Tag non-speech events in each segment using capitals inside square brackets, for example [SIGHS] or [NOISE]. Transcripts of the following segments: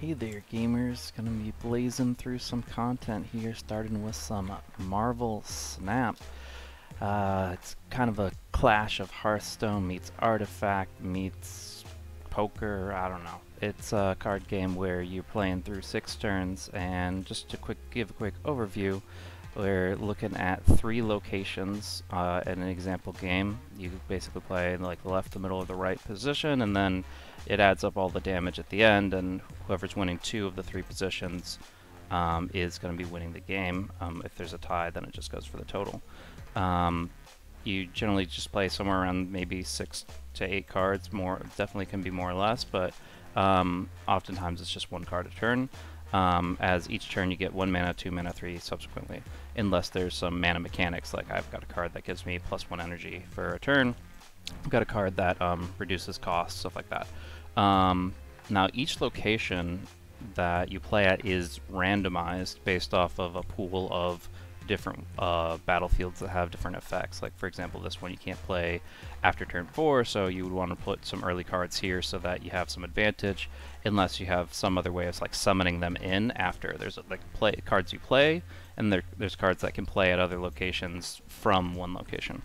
Hey there gamers, gonna be blazing through some content here starting with some Marvel Snap. Uh, it's kind of a clash of Hearthstone meets Artifact meets poker, I don't know. It's a card game where you're playing through six turns and just to quick give a quick overview, we're looking at three locations uh, in an example game. You basically play in like the left, the middle, or the right position, and then it adds up all the damage at the end, and whoever's winning two of the three positions um, is going to be winning the game. Um, if there's a tie, then it just goes for the total. Um, you generally just play somewhere around maybe six to eight cards. More definitely can be more or less, but um, oftentimes it's just one card a turn. Um, as each turn you get one mana, two mana, three subsequently, unless there's some mana mechanics like I've got a card that gives me plus one energy for a turn. I've got a card that um, reduces cost, stuff like that. Um, now each location that you play at is randomized based off of a pool of different uh, battlefields that have different effects. Like for example, this one you can't play after turn 4, so you would want to put some early cards here so that you have some advantage, unless you have some other way of like summoning them in after. There's like play cards you play, and there, there's cards that can play at other locations from one location.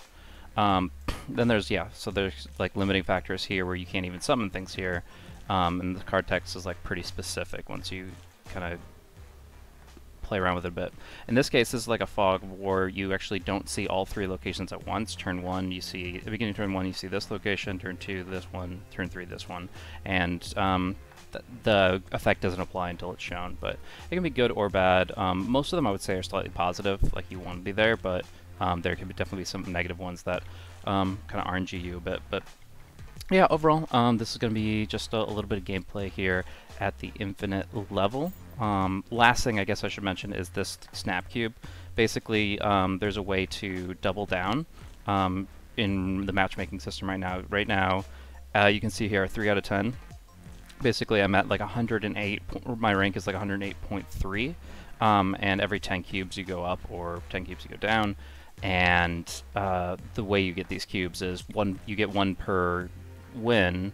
Um, [SNIFFS] then there's, yeah, so there's like limiting factors here where you can't even summon things here, um, and the card text is like pretty specific once you kind of play around with it a bit. In this case, this is like a fog war. You actually don't see all three locations at once. Turn one, you see, at the beginning of turn one, you see this location. Turn two, this one. Turn three, this one. And um, th the effect doesn't apply until it's shown, but it can be good or bad. Um, most of them, I would say, are slightly positive, like you want to be there, but um, there can be definitely be some negative ones that um, kind of RNG you a bit. But yeah, overall, um, this is going to be just a, a, little bit of gameplay here at the infinite level. Um, last thing I guess I should mention is this snap cube. Basically, um, there's a way to double down um, in the matchmaking system right now. Right now, uh, you can see here 3 out of 10. Basically, I'm at like 108. My rank is like 108.3. Um, and every 10 cubes you go up, or 10 cubes you go down. And uh, the way you get these cubes is one you get one per win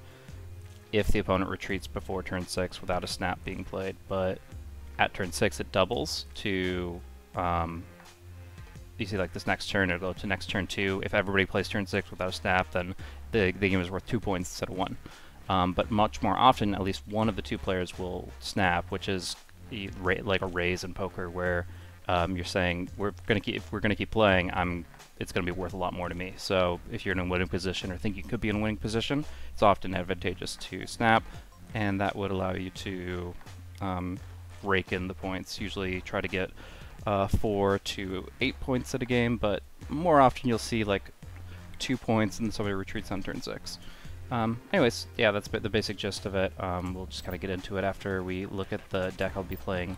if the opponent retreats before turn 6 without a snap being played, but at turn 6 it doubles to, um, you see like this next turn, it'll go to next turn 2. If everybody plays turn 6 without a snap, then the, the game is worth 2 points instead of 1. Um, but much more often, at least one of the two players will snap, which is like a raise in poker, where um, you're saying we're gonna keep if we're gonna keep playing, I'm it's gonna be worth a lot more to me. So if you're in a winning position or think you could be in a winning position, it's often advantageous to snap, and that would allow you to um, rake in the points. Usually try to get uh, four to eight points at a game, but more often you'll see like two points and somebody retreats on turn six. Um, anyways, yeah, that's the basic gist of it. Um, we'll just kind of get into it after we look at the deck I'll be playing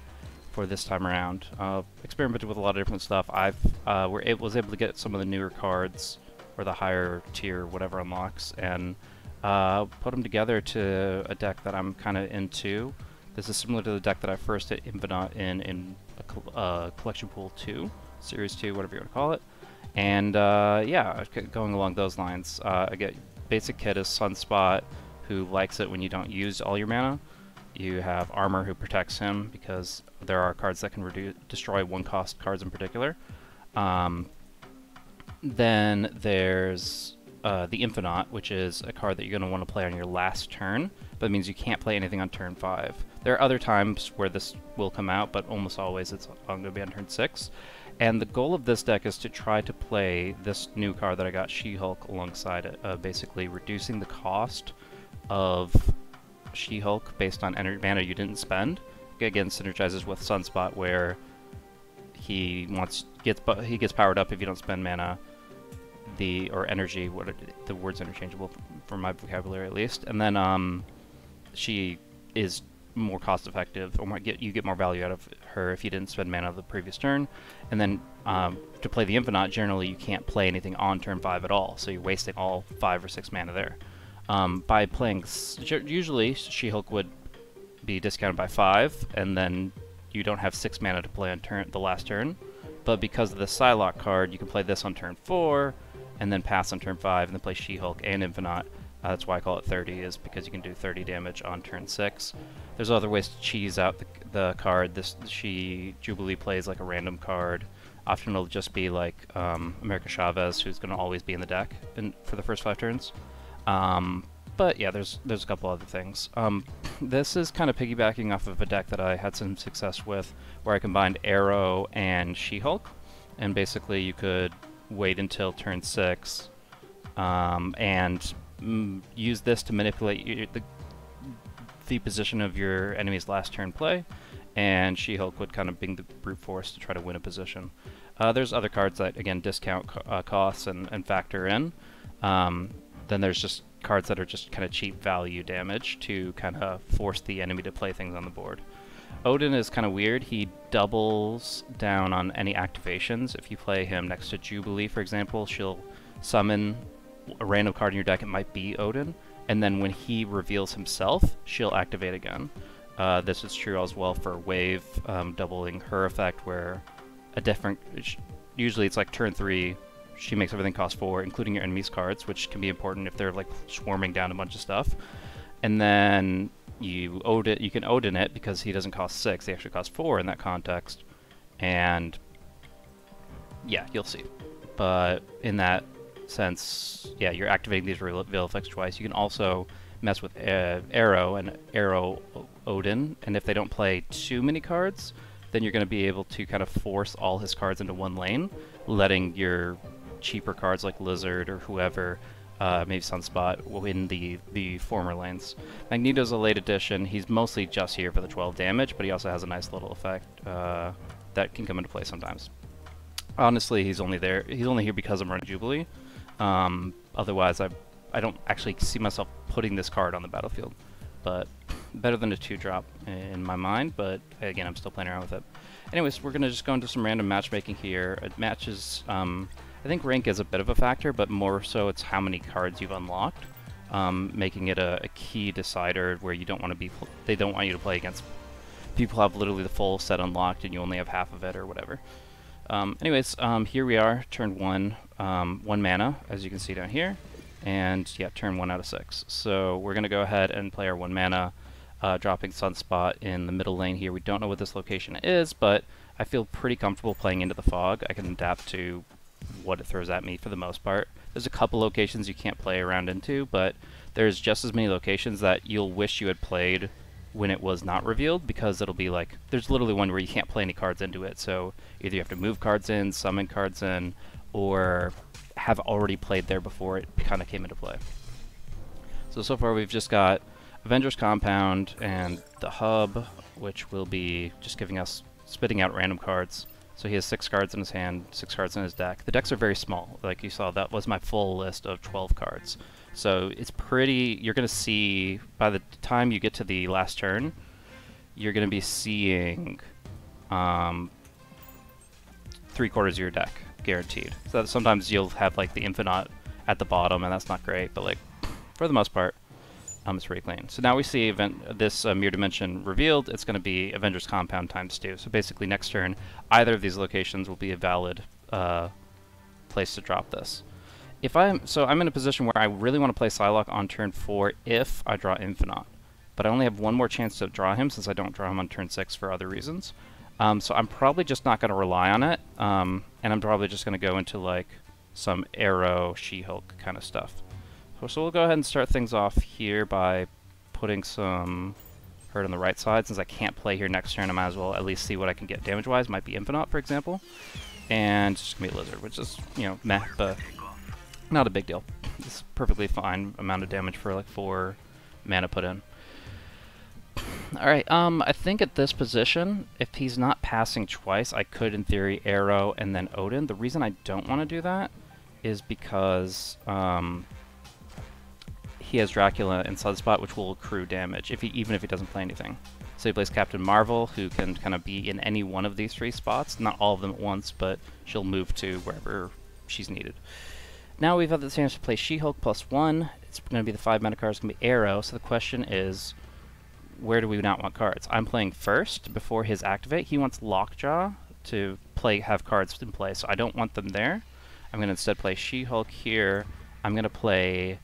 for this time around. Uh, experimented with a lot of different stuff. I've uh, were it was able to get some of the newer cards or the higher tier whatever unlocks and uh, put them together to a deck that I'm kind of into. This is similar to the deck that I first hit Infinite in in uh, Collection Pool 2, Series 2, whatever you want to call it. And uh, yeah, going along those lines, uh, I get basic kit is Sunspot, who likes it when you don't use all your mana. You have Armor who protects him because there are cards that can reduce, destroy one cost cards in particular. Um, then there's uh, the Infinaut, which is a card that you're going to want to play on your last turn, but it means you can't play anything on turn 5. There are other times where this will come out, but almost always it's going to be on turn 6. And the goal of this deck is to try to play this new card that I got, She-Hulk, alongside it, uh, basically reducing the cost of she-Hulk based on energy mana you didn't spend. Again, synergizes with Sunspot where he wants gets he gets powered up if you don't spend mana, the or energy. What are, the words interchangeable for my vocabulary at least. And then um, she is more cost effective, or get you get more value out of her if you didn't spend mana the previous turn. And then um, to play the Infinaut, generally you can't play anything on turn five at all, so you're wasting all five or six mana there. Um, by playing, usually She-Hulk would be discounted by 5, and then you don't have 6 mana to play on turn the last turn. But because of the Psylocke card, you can play this on turn 4, and then pass on turn 5, and then play She-Hulk and Infinaut Uh, that's why I call it 30, is because you can do 30 damage on turn 6. There's other ways to cheese out the, the card. This she Jubilee plays like a random card. Often it'll just be like um, America Chavez, who's going to always be in the deck in, for the first five turns. Um, but yeah, there's there's a couple other things. Um, this is kind of piggybacking off of a deck that I had some success with, where I combined Aero and She-Hulk, and basically you could wait until turn six um, and mm, use this to manipulate your, the the position of your enemy's last turn play, and She-Hulk would kind of bring the brute force to try to win a position. Uh, there's other cards that again discount co uh, costs and, and factor in. Um, then there's just cards that are just kind of cheap value damage to kind of force the enemy to play things on the board. Odin is kind of weird. He doubles down on any activations. If you play him next to Jubilee, for example, she'll summon a random card in your deck. It might be Odin. And then when he reveals himself, she'll activate again. Uh, this is true as well for Wave, um, doubling her effect, where a different. Usually it's like turn 3, she makes everything cost four, including your enemy's cards, which can be important if they're like swarming down a bunch of stuff. And then you Odin, you can Odin it because he doesn't cost six; he actually costs four in that context. And yeah, you'll see. But in that sense, yeah, you're activating these reveal effects twice. You can also mess with uh, Aero and Aero Odin, and if they don't play too many cards, then you're going to be able to kind of force all his cards into one lane, letting your cheaper cards like Lizard or whoever, uh, maybe Sunspot, win the, the former lanes. Magneto's a late addition. He's mostly just here for the 12 damage, but he also has a nice little effect uh, that can come into play sometimes. Honestly, he's only there. He's only here because I'm running Jubilee. Um, otherwise, I I don't actually see myself putting this card on the battlefield. But better than a two drop in my mind. But again, I'm still playing around with it. Anyways, we're gonna just go into some random matchmaking here. It matches. Um, I think rank is a bit of a factor, but more so it's how many cards you've unlocked, um, making it a, a, key decider where you don't want to be. They don't want you to play against people have literally the full set unlocked and you only have half of it or whatever. Um, anyways, um, here we are, turn one, um, one mana, as you can see down here, and yeah, turn one out of six. So we're gonna go ahead and play our one mana, uh, dropping Sunspot in the middle lane here. We don't know what this location is, but I feel pretty comfortable playing into the fog. I can adapt to what it throws at me for the most part. There's a couple locations you can't play around into, but there's just as many locations that you'll wish you had played when it was not revealed because it'll be like there's literally one where you can't play any cards into it. So either you have to move cards in, summon cards in, or have already played there before it kind of came into play. So so far we've just got Avengers Compound and the hub, which will be just giving us spitting out random cards. So he has six cards in his hand, six cards in his deck. The decks are very small. Like you saw, that was my full list of 12 cards. So it's pretty, you're going to see, by the time you get to the last turn, you're going to be seeing um, three quarters of your deck, guaranteed. So sometimes you'll have like the Infinaut at the bottom, and that's not great, but like, for the most part, um, it's pretty clean. So now we see event this uh, mirror dimension revealed. It's going to be Avengers Compound times two. So basically, next turn, either of these locations will be a valid uh, place to drop this. If I'm so, I'm in a position where I really want to play Psylocke on turn four if I draw Infinaut, but I only have one more chance to draw him since I don't draw him on turn six for other reasons. Um, so I'm probably just not going to rely on it, um, and I'm probably just going to go into like some Aero, She-Hulk kind of stuff. So we'll go ahead and start things off here by putting some hurt on the right side. Since I can't play here next turn, I might as well at least see what I can get damage-wise. Might be Infinaut, for example. And just to be a Lizard, which is, you know, meh, but not a big deal. It's perfectly fine amount of damage for like 4 mana put in. Alright, um, I think at this position, if he's not passing twice, I could, in theory, Aero and then Odin. The reason I don't want to do that is because, um, he has Dracula and Sunspot, which will accrue damage, if he, even if he doesn't play anything. So he plays Captain Marvel, who can kind of be in any one of these three spots. Not all of them at once, but she'll move to wherever she's needed. Now we've had the chance to play She-Hulk plus one. It's going to be the five mana cards, going to be Aero. So the question is, where do we not want cards? I'm playing first before his activate. He wants Lockjaw to play have cards in play, so I don't want them there. I'm going to instead play She-Hulk here. I'm going to play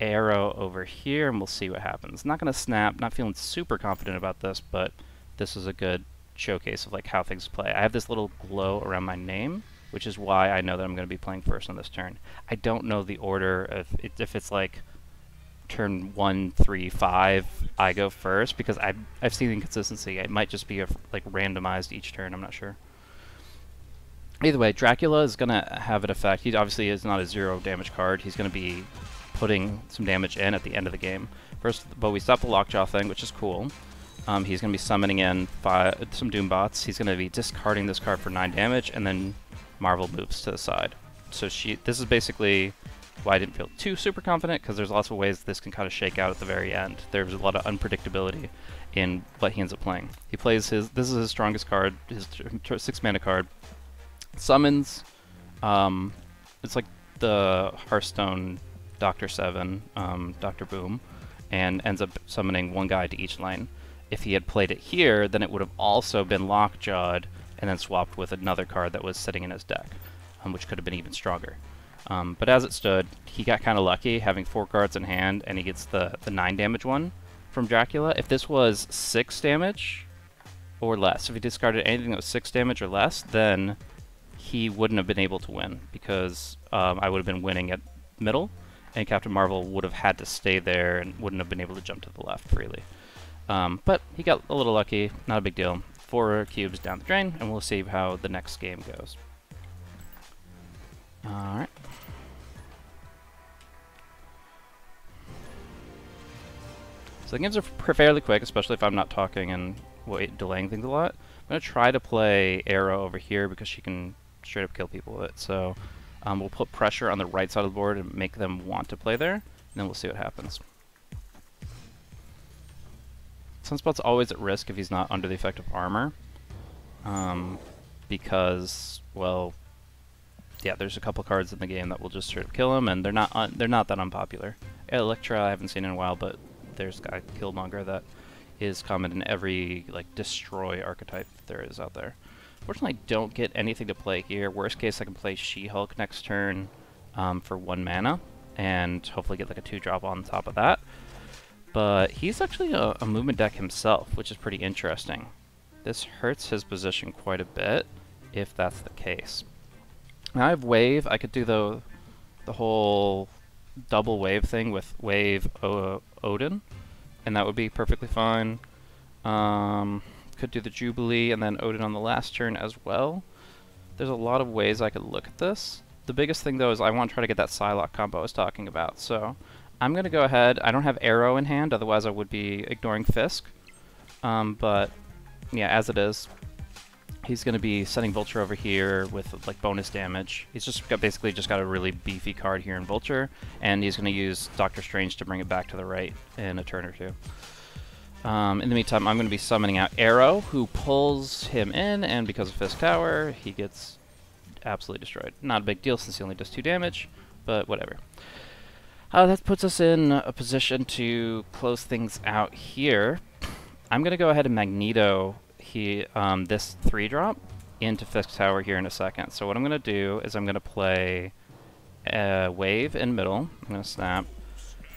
aero over here and we'll see what happens. Not going to snap, not feeling super confident about this, but this is a good showcase of like how things play. I have this little glow around my name, which is why I know that I'm going to be playing first on this turn. I don't know the order of it, if it's like turn one, three, five, I go first because I've I've seen inconsistency. It might just be a, like randomized each turn. I'm not sure. Either way, Dracula is going to have an effect. He obviously is not a zero damage card. He's going to be putting some damage in at the end of the game. First, but we stop the Lockjaw thing, which is cool. Um, he's going to be summoning in five, some Doombots. He's going to be discarding this card for 9 damage, and then Marvel moves to the side. So she, this is basically why I didn't feel too super confident, because there's lots of ways this can kind of shake out at the very end. There's a lot of unpredictability in what he ends up playing. He plays his, this is his strongest card, his 6 mana card. Summons, um, it's like the Hearthstone Dr. Seven, um, Dr. Boom, and ends up summoning one guy to each lane. If he had played it here, then it would have also been Lockjawed and then swapped with another card that was sitting in his deck, um, which could have been even stronger. Um, but as it stood, he got kind of lucky having four cards in hand, and he gets the, the 9 damage one from Dracula. If this was 6 damage or less, if he discarded anything that was 6 damage or less, then he wouldn't have been able to win because um, I would have been winning at middle, and Captain Marvel would have had to stay there and wouldn't have been able to jump to the left freely. Um, but he got a little lucky, not a big deal. Four cubes down the drain, and we'll see how the next game goes. Alright. So the games are fairly quick, especially if I'm not talking and wait, delaying things a lot. I'm going to try to play Aero over here because she can straight up kill people with it. So um, we'll put pressure on the right side of the board and make them want to play there, and then we'll see what happens. Sunspot's always at risk if he's not under the effect of armor. Um, because, well, yeah, there's a couple cards in the game that will just sort of kill him, and they're not they're not that unpopular. Elektra I haven't seen in a while, but there's a Killmonger that is common in every like destroy archetype there is out there. Fortunately, I don't get anything to play here. Worst case, I can play She-Hulk next turn um, for one mana, and hopefully get like a two-drop on top of that but he's actually a, a, movement deck himself, which is pretty interesting. This hurts his position quite a bit, if that's the case. Now I have Wave, I could do the, the whole double wave thing with Wave o Odin, and that would be perfectly fine. Um, could do the Jubilee and then Odin on the last turn as well. There's a lot of ways I could look at this. The biggest thing though is I want to try to get that Psylocke combo I was talking about, so I'm going to go ahead. I don't have Aero in hand, otherwise I would be ignoring Fisk. Um, but, yeah, as it is, he's going to be sending Vulture over here with, like, bonus damage. He's just got, basically just got a really beefy card here in Vulture, and he's going to use Doctor Strange to bring it back to the right in a turn or two. Um, in the meantime, I'm going to be summoning out Aero, who pulls him in, and because of Fisk Tower, he gets absolutely destroyed. Not a big deal since he only does 2 damage, but whatever. Uh, that puts us in a position to close things out here. I'm going to go ahead and Magneto he, um, this 3-drop into Fisk Tower here in a second. So what I'm going to do is I'm going to play a Wave in middle. I'm going to snap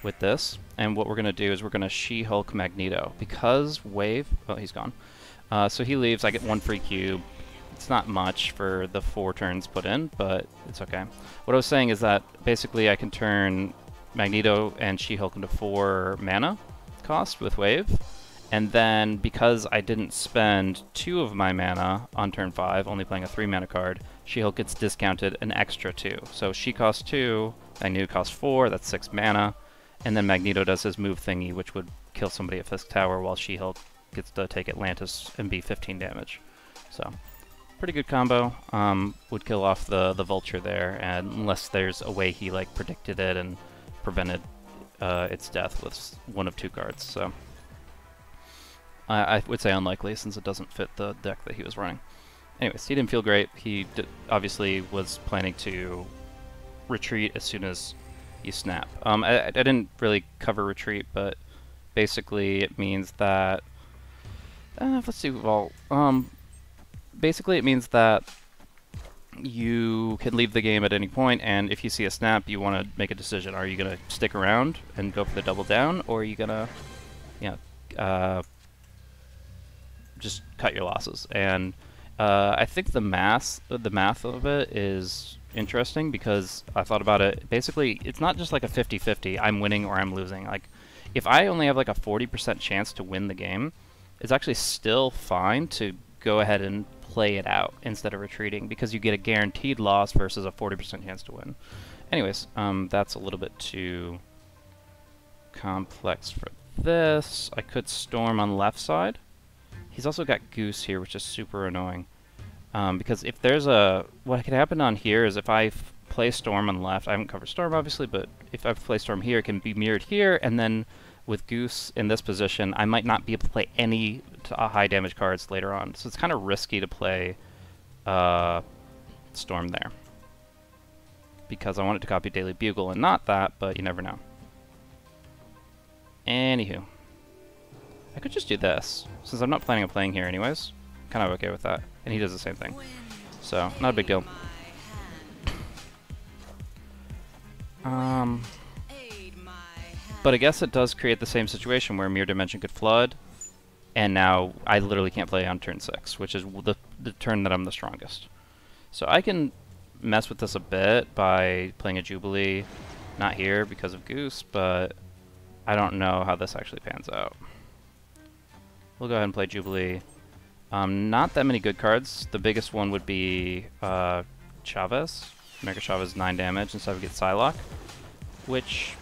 with this. And what we're going to do is we're going to She-Hulk Magneto. Because Wave... Oh, he's gone. Uh, so he leaves. I get one free cube. It's not much for the four turns put in, but it's okay. What I was saying is that basically I can turn Magneto and She-Hulk into 4 mana cost with Wave. And then, because I didn't spend 2 of my mana on turn 5, only playing a 3 mana card, She-Hulk gets discounted an extra 2. So she costs 2, I Magneto costs 4, that's 6 mana. And then Magneto does his move thingy, which would kill somebody at Fisk Tower, while She-Hulk gets to take Atlantis and be 15 damage. So, pretty good combo. Um, would kill off the, the Vulture there, and unless there's a way he like predicted it and prevented uh, its death with one of two cards, so... I, I, would say unlikely, since it doesn't fit the deck that he was running. Anyways, he didn't feel great. He obviously was planning to retreat as soon as you snap. Um, I, I didn't really cover retreat, but basically it means that... Uh, let's see, well, um, basically it means that you can leave the game at any point, and if you see a snap, you want to make a decision. Are you going to stick around and go for the double down, or are you going to, you know, uh, just cut your losses? And uh, I think the math, the math of it is interesting because I thought about it. Basically, it's not just like a 50-50, I'm winning or I'm losing. Like, if I only have like a 40% chance to win the game, it's actually still fine to go ahead and play it out instead of retreating because you get a guaranteed loss versus a 40% chance to win. Anyways, um, that's a little bit too complex for this. I could storm on left side. He's also got goose here, which is super annoying. Um, because if there's a... What could happen on here is if I play storm on left, I haven't covered storm obviously, but if I play storm here, it can be mirrored here, and then with Goose in this position, I might not be able to play any uh, high damage cards later on. So it's kind of risky to play uh, Storm there. Because I wanted to copy Daily Bugle and not that, but you never know. Anywho. I could just do this, since I'm not planning on playing here anyways. Kind of okay with that. And he does the same thing. So, not a big deal. Um... But I guess it does create the same situation where Mirror Dimension could flood, and now I literally can't play on turn 6, which is the, the turn that I'm the strongest. So I can mess with this a bit by playing a Jubilee, not here because of Goose, but I don't know how this actually pans out. We'll go ahead and play Jubilee. Um, not that many good cards. The biggest one would be uh, Chavez. America Chavez 9 damage instead of get Psylocke, which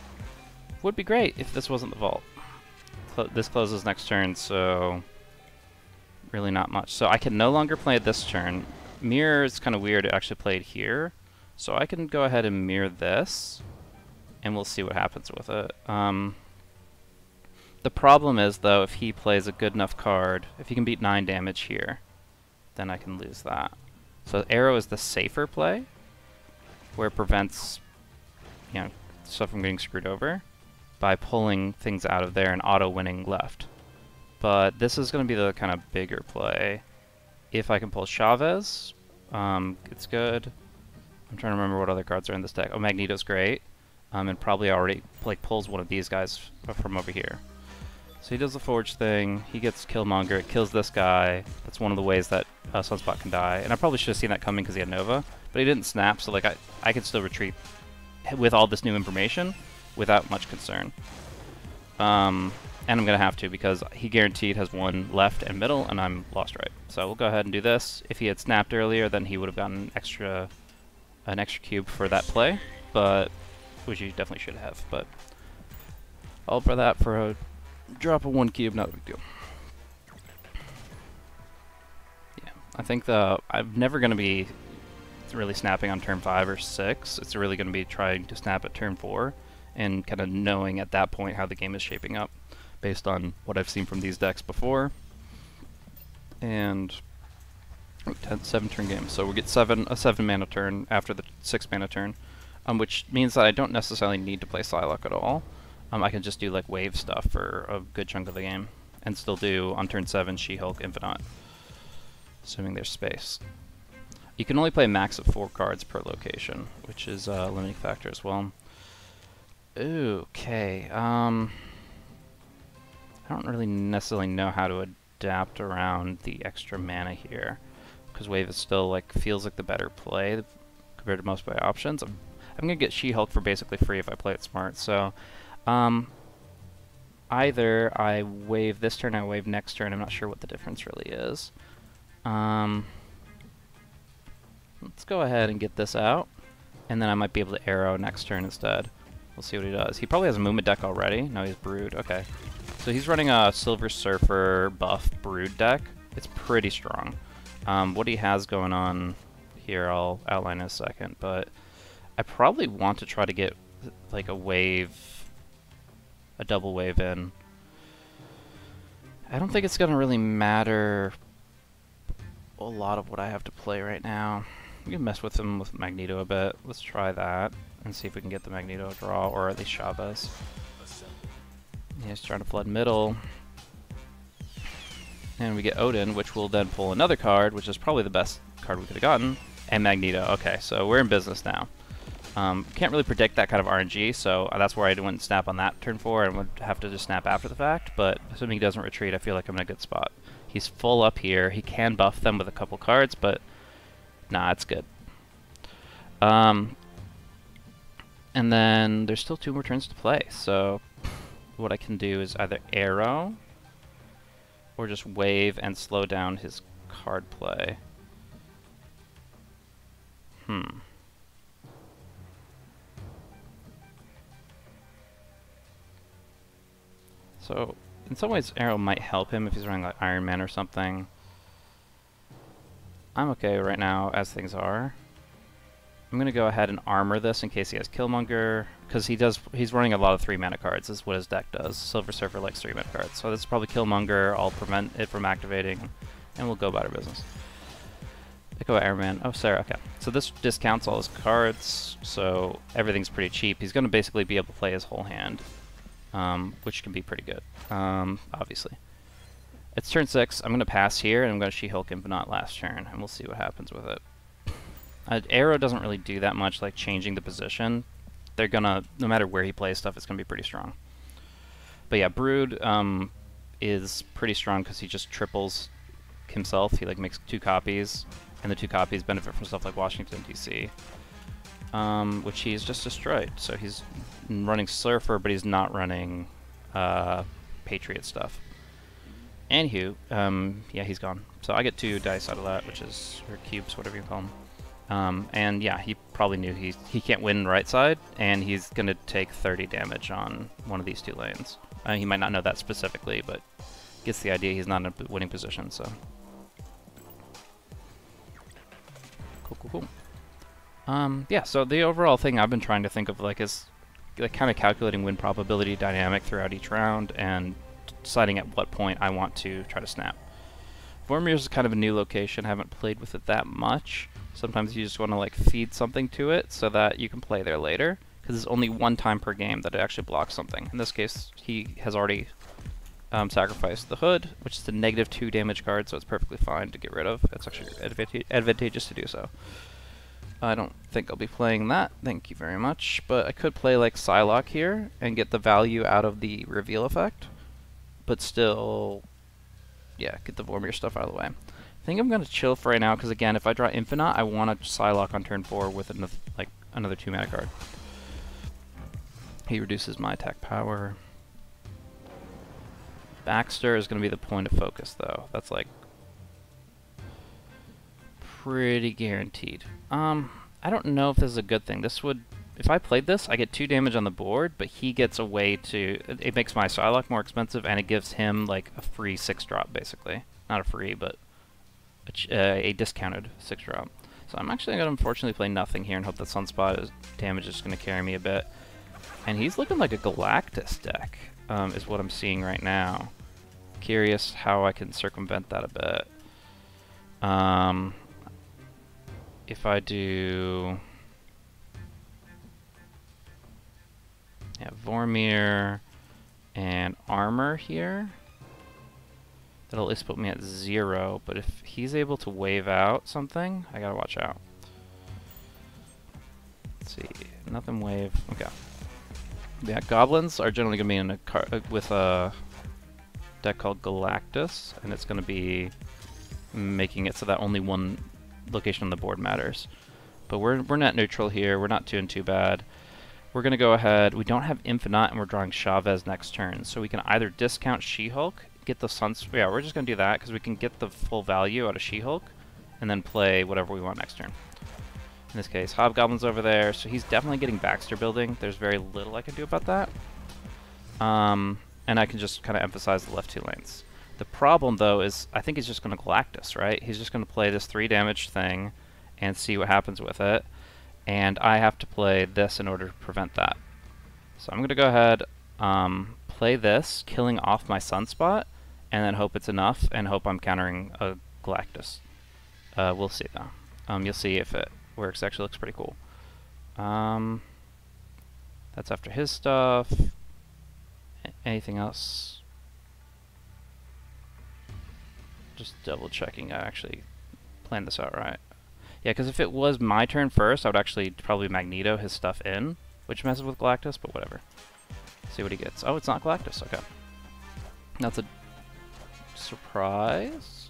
would be great if this wasn't the vault. Cl this closes next turn, so really not much. So I can no longer play this turn. Mirror is kind of weird to actually play it here. So I can go ahead and mirror this, and we'll see what happens with it. Um, the problem is, though, if he plays a good enough card, if he can beat 9 damage here, then I can lose that. So Aero is the safer play, where it prevents, you know, stuff from getting screwed over by pulling things out of there and auto-winning left. But this is going to be the kind of bigger play. If I can pull Chavez, um, it's good. I'm trying to remember what other cards are in this deck. Oh, Magneto's great. Um, and probably already like pulls one of these guys from over here. So he does the Forge thing, he gets Killmonger, it kills this guy. That's one of the ways that uh, Sunspot can die. And I probably should have seen that coming because he had Nova. But he didn't snap, so like I, I can still retreat with all this new information without much concern. Um, and I'm going to have to because he guaranteed has one left and middle, and I'm lost right. So we'll go ahead and do this. If he had snapped earlier, then he would have gotten an extra, an extra cube for that play, but which he definitely should have. But all for that for a drop a one cube, not a big deal. Yeah, I think the I'm never going to be really snapping on turn five or six. It's really going to be trying to snap at turn four and kind of knowing at that point how the game is shaping up based on what I've seen from these decks before. And ten, seven turn game, so we get seven a seven mana turn after the six mana turn, um, which means that I don't necessarily need to play Psylocke at all. Um, I can just do like wave stuff for a good chunk of the game, and still do on turn seven She-Hulk Infinaut, assuming there's space. You can only play a max of four cards per location, which is a limiting factor as well. Okay, um... I don't really necessarily know how to adapt around the extra mana here. Because Wave is still, like, feels like the better play compared to most of my options. I'm, I'm gonna get She-Hulk for basically free if I play it smart, so... Um, either I wave this turn, I wave next turn, I'm not sure what the difference really is. Um, let's go ahead and get this out, and then I might be able to aero next turn instead. We'll see what he does. He probably has a movement deck already. No, he's Brood. Okay. So he's running a Silver Surfer buff Brood deck. It's pretty strong. Um, what he has going on here, I'll outline in a second, but I probably want to try to get like a wave, a double wave in. I don't think it's going to really matter a lot of what I have to play right now. We can mess with him with Magneto a bit. Let's try that and see if we can get the Magneto draw, or at least Chavez. He's trying to flood middle. And we get Odin, which will then pull another card, which is probably the best card we could have gotten. And Magneto. Okay, so we're in business now. Um, can't really predict that kind of RNG, so that's where I wouldn't snap on that turn 4 and would have to just snap after the fact, but assuming he doesn't retreat, I feel like I'm in a good spot. He's full up here. He can buff them with a couple cards, but nah, it's good. Um, and then there's still two more turns to play, so what I can do is either aero or just wave and slow down his card play. Hmm. So, in some ways, Aero might help him if he's running like Iron Man or something. I'm okay right now as things are. I'm gonna go ahead and armor this in case he has Killmonger, because he does. He's running a lot of three mana cards. Is what his deck does. Silver Surfer likes three mana cards, so this is probably Killmonger. I'll prevent it from activating, and we'll go about our business. Echo Iron Man. Oh, Sera. Okay. So this discounts all his cards, so everything's pretty cheap. He's gonna basically be able to play his whole hand um, which can be pretty good, um, obviously. It's turn 6. I'm going to pass here, and I'm going to She-Hulk him, but not last turn, and we'll see what happens with it. Uh, Aero doesn't really do that much, like changing the position. They're going to, no matter where he plays stuff, it's going to be pretty strong. But yeah, Brood um, is pretty strong because he just triples himself. He like makes two copies, and the two copies benefit from stuff like Washington, D.C um, which he's just destroyed. So he's running Surfer, but he's not running uh, Patriot stuff. Anywho, um, yeah, he's gone. So I get two dice out of that, which is, or cubes, whatever you call them. Um, and yeah, he probably knew he, he can't win right side, and he's going to take 30 damage on one of these two lanes. Uh, he might not know that specifically, but gets the idea he's not in a winning position, so. Cool, cool, cool. Um, yeah, so the overall thing I've been trying to think of like is like kind of calculating win probability dynamic throughout each round and deciding at what point I want to try to snap. Vormir is kind of a new location, I haven't played with it that much. Sometimes you just want to like feed something to it so that you can play there later, because it's only one time per game that it actually blocks something. In this case, he has already um, sacrificed the Hood, which is a negative 2 damage card, so it's perfectly fine to get rid of. It's actually advantageous to do so. I don't think I'll be playing that, thank you very much. But I could play like Psylocke here and get the value out of the reveal effect. But still, yeah, get the Vormir stuff out of the way. I think I'm going to chill for right now, because again, if I draw Infinaut, I want to Psylocke on turn 4 with another, like, another 2 mana card. He reduces my attack power. Baxter is going to be the point of focus, though. That's like pretty guaranteed. Um, I don't know if this is a good thing. This would, if I played this, I get two damage on the board, but he gets a way to, it, makes my Psylocke more expensive, and it gives him like a free six drop, basically. Not a free, but a, uh, a discounted six drop. So I'm actually going to unfortunately play nothing here and hope that Sunspot is, damage is going to carry me a bit. And he's looking like a Galactus deck, um, is what I'm seeing right now. Curious how I can circumvent that a bit. Um, if I do... Yeah, Vormir and Armor here, that'll at least put me at zero, but if he's able to wave out something, I gotta watch out. Let's see, nothing wave, okay. Yeah, goblins are generally gonna be in a car uh, with a deck called Galactus, and it's gonna be making it so that only one location on the board matters. But we're, we're net neutral here. We're not doing too bad. We're going to go ahead. We don't have Infinaut, and we're drawing Chavez next turn. So we can either discount She-Hulk, get the Suns... Yeah, we're just going to do that, because we can get the full value out of She-Hulk, and then play whatever we want next turn. In this case, Hobgoblin's over there, so he's definitely getting Baxter building. There's very little I can do about that. Um, and I can just kind of emphasize the left two lanes. The problem, though, is I think he's just going to Galactus, right? He's just going to play this 3 damage thing and see what happens with it. And I have to play this in order to prevent that. So I'm going to go ahead, um, play this, killing off my Sunspot, and then hope it's enough, and hope I'm countering a Galactus. Uh, we'll see, though. Um, you'll see if it works. Actually looks pretty cool. Um, that's after his stuff. anything else? Just double checking I actually planned this out right. Yeah, because if it was my turn first, I would actually probably Magneto his stuff in, which messes with Galactus, but whatever. See what he gets. Oh, it's not Galactus. Okay. That's a surprise.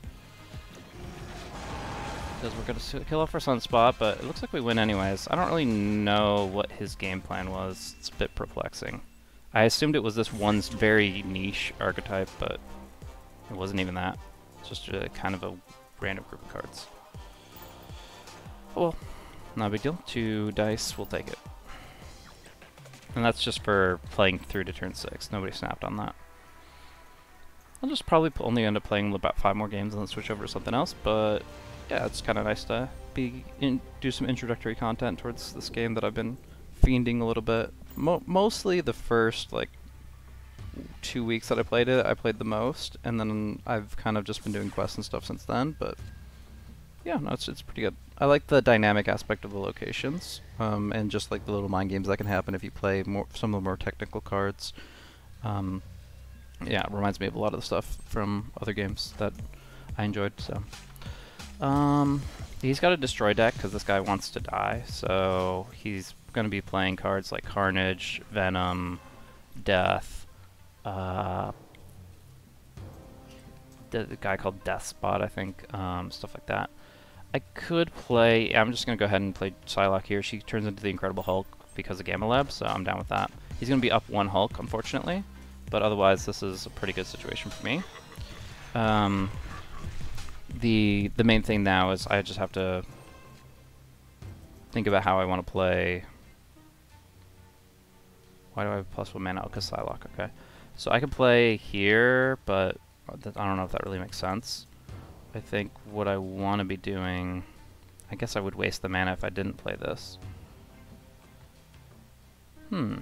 Because we're going to kill off our Sunspot, but it looks like we win anyways. I don't really know what his game plan was. It's a bit perplexing. I assumed it was this one very niche archetype, but it wasn't even that. Just a, kind of a random group of cards. Oh well, not a big deal. Two dice, we'll take it. And that's just for playing through to turn 6. Nobody snapped on that. I'll just probably only end up playing about five more games and then switch over to something else, but yeah, it's kind of nice to be in, do some introductory content towards this game that I've been fiending a little bit. Mo mostly the first like two weeks that I played it, I played the most, and then I've kind of just been doing quests and stuff since then. But yeah, no, it's it's pretty good. I like the dynamic aspect of the locations, um, and just like the little mind games that can happen if you play more some of the more technical cards. Um, yeah, it reminds me of a lot of the stuff from other games that I enjoyed. So, um, he's got a destroy deck because this guy wants to die. So he's going to be playing cards like Carnage, Venom, Death, uh, the, guy called Death Spot, I think, um, stuff like that. I could play. I'm just going to go ahead and play Psylocke here. She turns into the Incredible Hulk because of Gamma Lab, so I'm down with that. He's going to be up one Hulk, unfortunately but otherwise this is a pretty good situation for me. Um, the the main thing now is I just have to think about how I want to play. Why do I have plus one mana? Oh, because Psylocke, okay. So I can play here, but I don't know if that really makes sense. I think what I want to be doing... I guess I would waste the mana if I didn't play this. Hmm.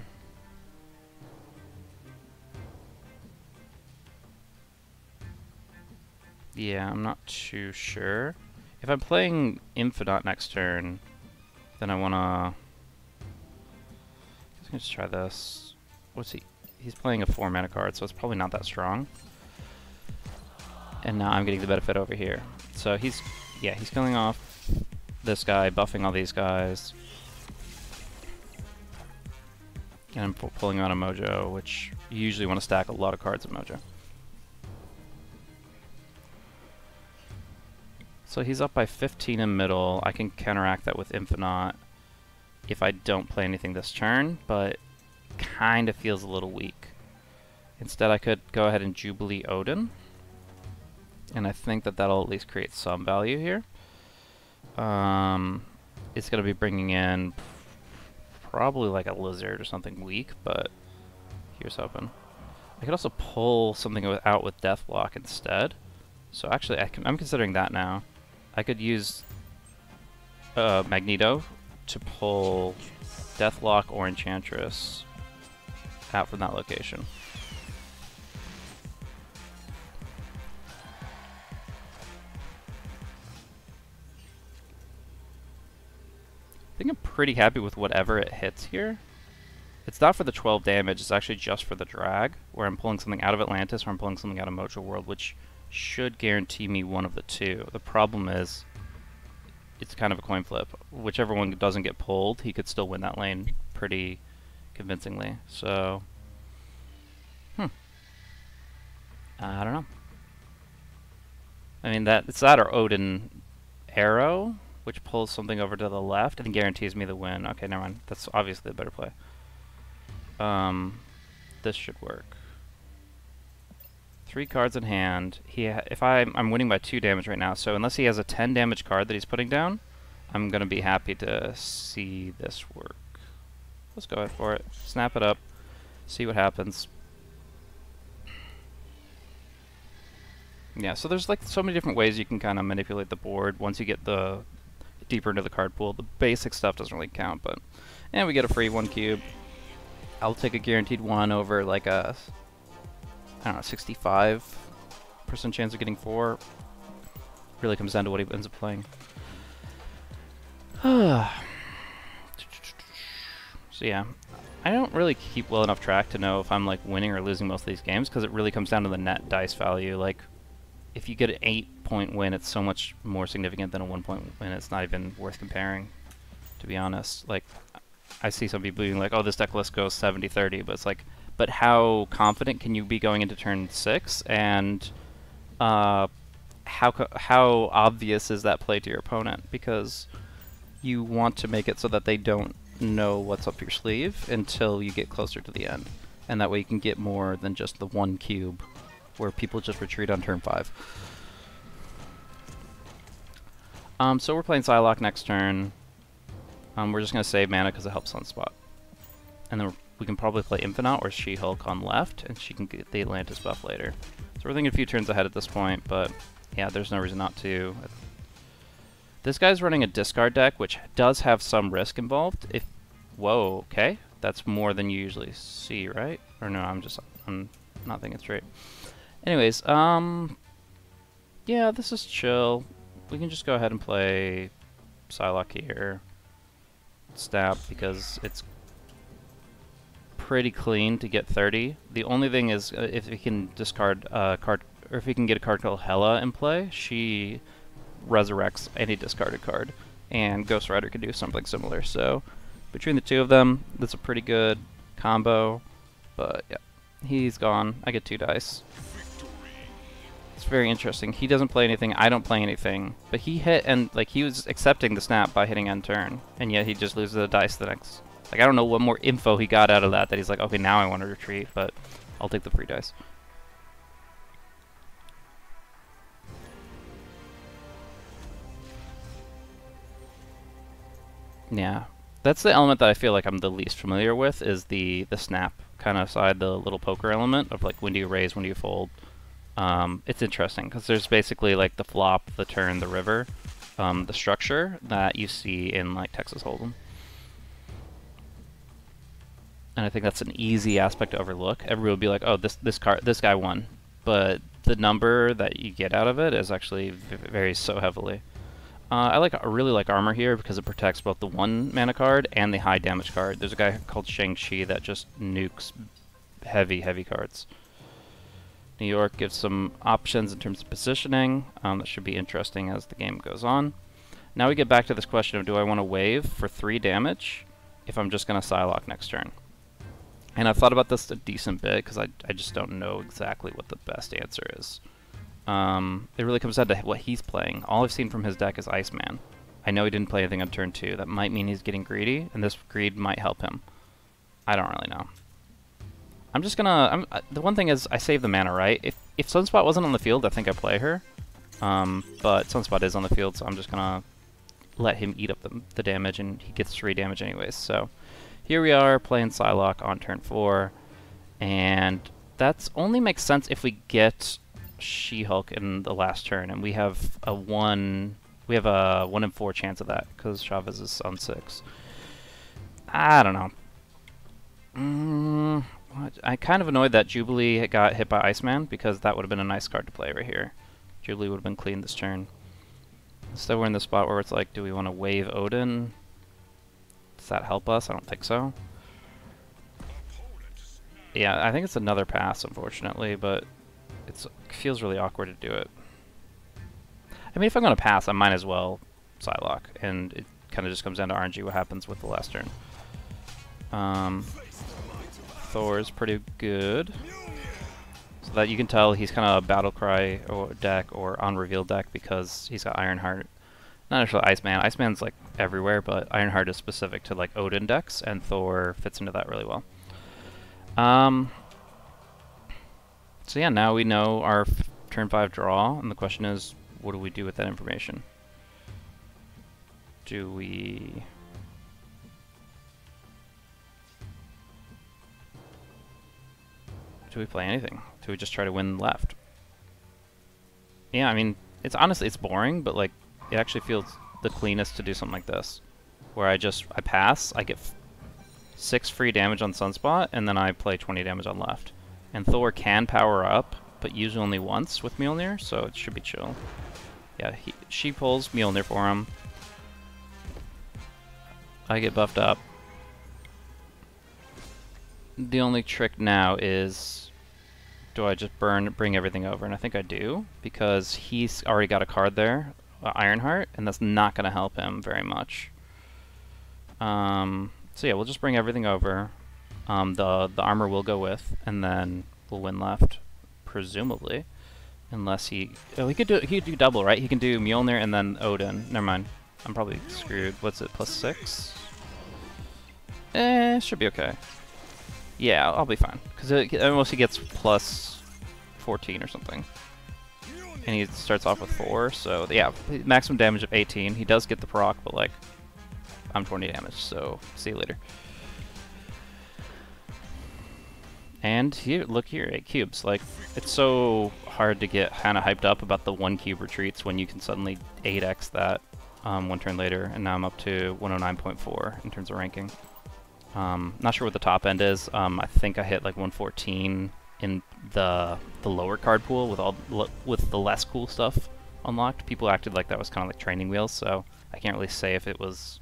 Yeah, I'm not too sure. If I'm playing Infinaut next turn, then I wanna... Let's try this. What's he? He's playing a 4 mana card, so it's probably not that strong. And now I'm getting the benefit over here. So he's, yeah, he's killing off this guy, buffing all these guys. And I'm pulling out a Mojo, which you usually want to stack a lot of cards of Mojo. So he's up by 15 in middle. I can counteract that with Infinaut if I don't play anything this turn, but kind of feels a little weak. Instead, I could go ahead and Jubilee Odin. And I think that that'll at least create some value here. Um, it's going to be bringing in probably like a lizard or something weak, but here's hoping. I could also pull something out with Deathlok instead. So actually, I am considering that now. I could use uh, Magneto to pull Deathlok or Enchantress out from that location. I think I'm pretty happy with whatever it hits here. It's not for the 12 damage, it's actually just for the drag, where I'm pulling something out of Atlantis or I'm pulling something out of Mojo World, which should guarantee me one of the two. The problem is, it's kind of a coin flip. Whichever one doesn't get pulled, he could still win that lane pretty convincingly. So, hmm. I don't know. I mean, that it's that or Odin Aero, which pulls something over to the left and guarantees me the win. Okay, never mind. That's obviously a better play. Um, this should work three cards in hand. He, if I, I'm winning by two damage right now, so unless he has a 10 damage card that he's putting down, I'm gonna be happy to see this work. Let's go ahead for it. Snap it up. See what happens. Yeah, so there's like so many different ways you can kind of manipulate the board once you get the deeper into the card pool. The basic stuff doesn't really count, but and we get a free one cube. I'll take a guaranteed one over like a I don't know, 65 percent chance of getting four. Really comes down to what he ends up playing. [SIGHS] [SIGHS] so yeah, I don't really keep well enough track to know if I'm like winning or losing most of these games because it really comes down to the net dice value. Like, if you get an eight point win, it's so much more significant than a one point win. It's not even worth comparing, to be honest. Like, I see some people being like, "Oh, this deck list goes 70-30," but it's like, but how confident can you be going into turn six, and uh, how how obvious is that play to your opponent? Because you want to make it so that they don't know what's up your sleeve until you get closer to the end, and that way you can get more than just the one cube, where people just retreat on turn five. Um, so we're playing Psylocke next turn. Um, we're just going to save mana because it helps Sunspot. And then we can probably play Infinaut or She-Hulk on left, and she can get the Atlantis buff later. So we're thinking a few turns ahead at this point, but yeah, there's no reason not to. This guy's running a discard deck, which does have some risk involved. If Whoa, okay. That's more than you usually see, right? Or no, I'm just, I'm not thinking straight. Anyways, um, yeah, this is chill. We can just go ahead and play Psylocke here stab because it's pretty clean to get 30. The only thing is uh, if we can discard a uh, card, or if we can get a card called Hela in play, she resurrects any discarded card, and Ghost Rider can do something similar. So between the two of them, that's a pretty good combo. But yeah, he's gone. I get two dice. It's very interesting. He doesn't play anything, I don't play anything. But he hit, and like he was accepting the snap by hitting end turn. And yet he just loses the dice the next. Like, I don't know what more info he got out of that, that he's like, okay, now I want to retreat, but I'll take the free dice. Yeah, that's the element that I feel like I'm the least familiar with is the the snap kind of side, the little poker element of like when do you raise, when do you fold, um, it's interesting because there's basically like the flop, the turn, the river, um, the structure that you see in like Texas Hold'em. And I think that's an easy aspect to overlook. Everybody will be like, "Oh, this this card, this guy won," but the number that you get out of it is actually varies so heavily. Uh, I like I really like armor here because it protects both the one mana card and the high damage card. There's a guy called Shang-Chi that just nukes heavy, heavy cards. New York gives some options in terms of positioning. Um, that should be interesting as the game goes on. Now we get back to this question of do I want to wave for 3 damage if I'm just going to Psylocke next turn. And I've thought about this a decent bit because I, I just don't know exactly what the best answer is. Um, it really comes down to what he's playing. All I've seen from his deck is Iceman. I know he didn't play anything on turn 2. That might mean he's getting greedy, and this greed might help him. I don't really know. I'm just gonna. I'm, uh, the one thing is, I save the mana, right? If if Sunspot wasn't on the field, I think I play her. Um, but Sunspot is on the field, so I'm just gonna let him eat up the, the damage, and he gets three damage anyways. So here we are playing Psylocke on turn four, and that's only makes sense if we get She-Hulk in the last turn, and we have a one. We have a one in four chance of that because Chavez is on six. I don't know. Mm, I kind of annoyed that Jubilee got hit by Iceman because that would have been a nice card to play right here. Jubilee would have been clean this turn. Instead we're in the spot where it's like, do we want to wave Odin? Does that help us? I don't think so. Yeah, I think it's another pass, unfortunately, but feels really awkward to do it. I mean, if I'm going to pass, I might as well Psylocke, and it kind of just comes down to RNG what happens with the last turn. Um, Thor is pretty good. So that you can tell he's kind of a battle cry or deck or on reveal deck because he's got Ironheart. Not actually Iceman. Iceman's like everywhere, but Ironheart is specific to like Odin decks, and Thor fits into that really well. Um. So yeah, now we know our turn five draw, and the question is, what do we do with that information? Do we Do we play anything? Do we just try to win left? Yeah, I mean, it's honestly, it's boring, but like, it actually feels the cleanest to do something like this. Where I just, I pass, I get 6 free damage on Sunspot, and then I play 20 damage on left. And Thor can power up, but usually only once with Mjolnir, so it should be chill. Yeah, he, she pulls Mjolnir for him. I get buffed up. The only trick now is do I just burn, bring everything over? And I think I do, because he's already got a card there, uh, Ironheart, and that's not going to help him very much. Um, so yeah, we'll just bring everything over. Um, the the armor will go with, and then we'll win left, presumably, unless he. Oh, he could do he could do double, right? He can do Mjolnir and then Odin. Never mind. I'm probably screwed. What's it? Plus six. Eh, should be okay. Yeah, I'll, be fine because unless he gets plus 14 or something. And he starts off with 4, so yeah, maximum damage of 18. He does get the proc, but like, I'm 20 damage, so see you later. And here, look here, 8 cubes. Like, it's so hard to get kind of hyped up about the 1 cube retreats when you can suddenly 8x that um, one turn later, and now I'm up to 109.4 in terms of ranking. Um, not sure what the top end is. Um, I think I hit like 114 in the the lower card pool with all with the less cool stuff unlocked. People acted like that was kind of like training wheels, so I can't really say if it was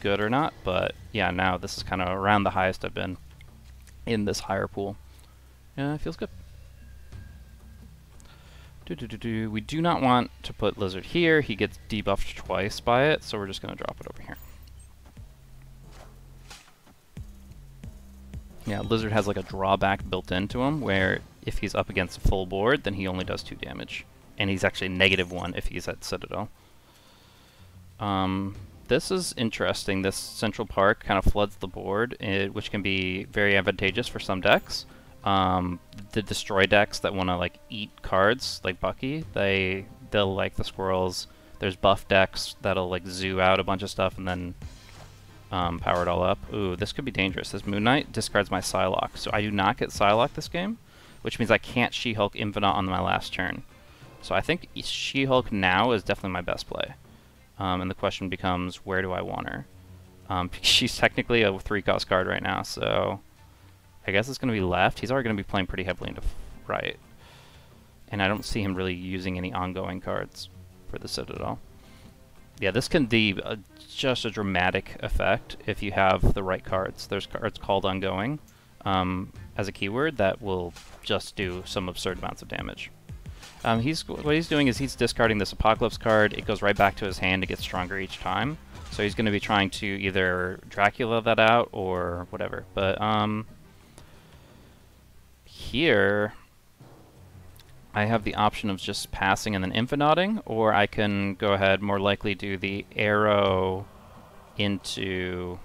good or not. But yeah, now this is kind of around the highest I've been in this higher pool. Yeah, it feels good. Do, do, do, do. We do not want to put Lizard here. He gets debuffed twice by it, so we're just going to drop it over here. Yeah, Lizard has like a drawback built into him, where if he's up against a full board, then he only does 2 damage. And he's actually negative 1 if he's at Citadel. Um, this is interesting. This Central Park kind of floods the board, it, eh, which can be very advantageous for some decks. Um, the destroy decks that want to like eat cards, like Bucky, they they'll like the squirrels. There's buff decks that'll like zoo out a bunch of stuff and then um, power it all up. Ooh, this could be dangerous. This Moon Knight discards my Psylocke, so I do not get Psylocke this game, which means I can't She-Hulk Infinaut on my last turn. So I think She-Hulk now is definitely my best play. Um, and the question becomes, where do I want her? Um, [LAUGHS] she's technically a three-cost card right now, so I guess it's going to be left. He's already going to be playing pretty heavily into right. And I don't see him really using any ongoing cards for the Citadel. Yeah, this can be uh, just a dramatic effect if you have the right cards. There's cards called ongoing um, as a keyword that will just do some absurd amounts of damage. Um, he's what he's doing is he's discarding this Apocalypse card. It goes right back to his hand to get stronger each time. So he's going to be trying to either Dracula that out or whatever. But um, here, I have the option of just passing and then infinauding, or I can go ahead more likely do the aero into...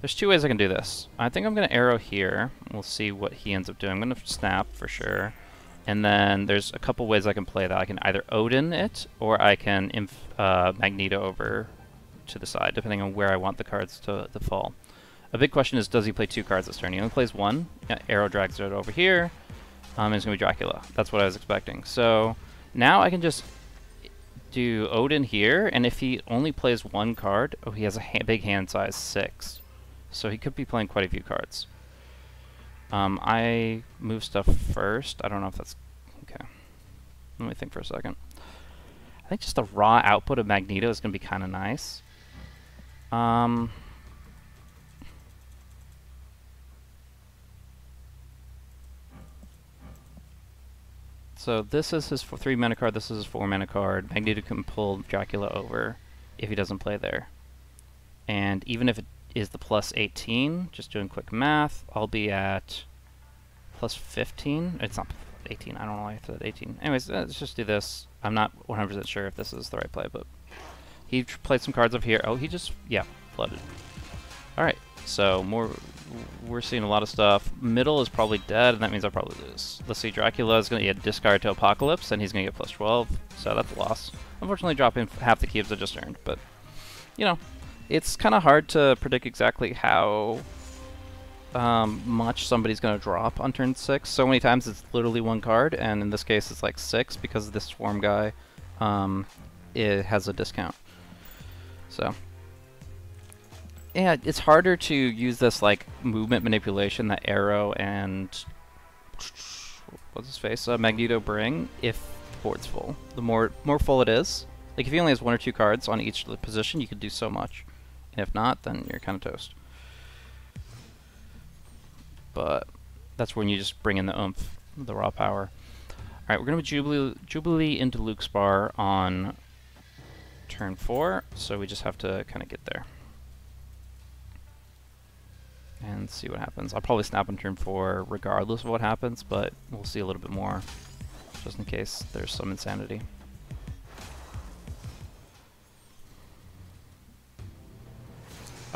There's two ways I can do this. I think I'm going to aero here. We'll see what he ends up doing. I'm going to snap for sure. And then there's a couple ways I can play that. I can either Odin it, or I can inf uh, Magneto over to the side, depending on where I want the cards to, to fall. A big question is, does he play two cards this turn? He only plays one. Yeah, Aero drags it over here. Um, it's going to be Dracula. That's what I was expecting. So now I can just do Odin here, and if he only plays one card, oh, he has a ha big hand size, 6. So he could be playing quite a few cards. Um, I move stuff first. I don't know if that's... Okay. Let me think for a second. I think just the raw output of Magneto is going to be kind of nice. Um... So this is his three mana card, this is his four mana card. Magneto can pull Dracula over if he doesn't play there. And even if it is the plus 18, just doing quick math, I'll be at plus 15. It's not 18, I don't know why I said 18. Anyways, uh, let's just do this. I'm not 100% sure if this is the right play, but he played some cards up here. Oh, he just, yeah, flooded. Alright, so more we're seeing a lot of stuff. Middle is probably dead, and that means I'll probably lose. Let's see, Dracula is going to get discard to Apocalypse, and he's going to get plus 12, so that's a loss. Unfortunately, dropping half the cubes I just earned, but, you know, it's kind of hard to predict exactly how um, much somebody's going to drop on turn 6. So many times it's literally one card, and in this case it's like 6 because this Swarm guy um, it has a discount. So, yeah, it's harder to use this like movement manipulation that Aero and what's his face uh, Magneto bring if the board's full. The more more full it is, like if he only has one or two cards on each position, you could do so much. If not, then you're kind of toast. But that's when you just bring in the oomph, the raw power. Alright, we're going to Jubilee, Jubilee into Luke's Bar on turn 4, so we just have to kind of get there. And see what happens. I'll probably snap on turn 4 regardless of what happens, but we'll see a little bit more, just in case there's some insanity.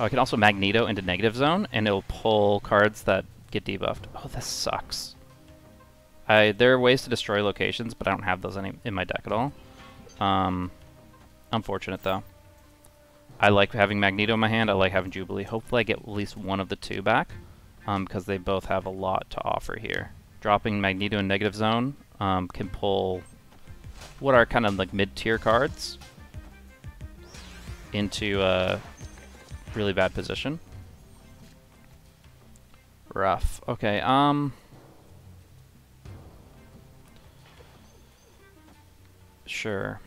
Oh, I can also Magneto into negative zone, and it'll pull cards that get debuffed. Oh, this sucks. I There are ways to destroy locations, but I don't have those any in my deck at all. Um, unfortunate, though. I like having Magneto in my hand. I like having Jubilee. Hopefully I get at least one of the two back, um, because they both have a lot to offer here. Dropping Magneto in negative zone um, can pull what are kind of like mid-tier cards into a really bad position. Rough. Okay, um... Sure.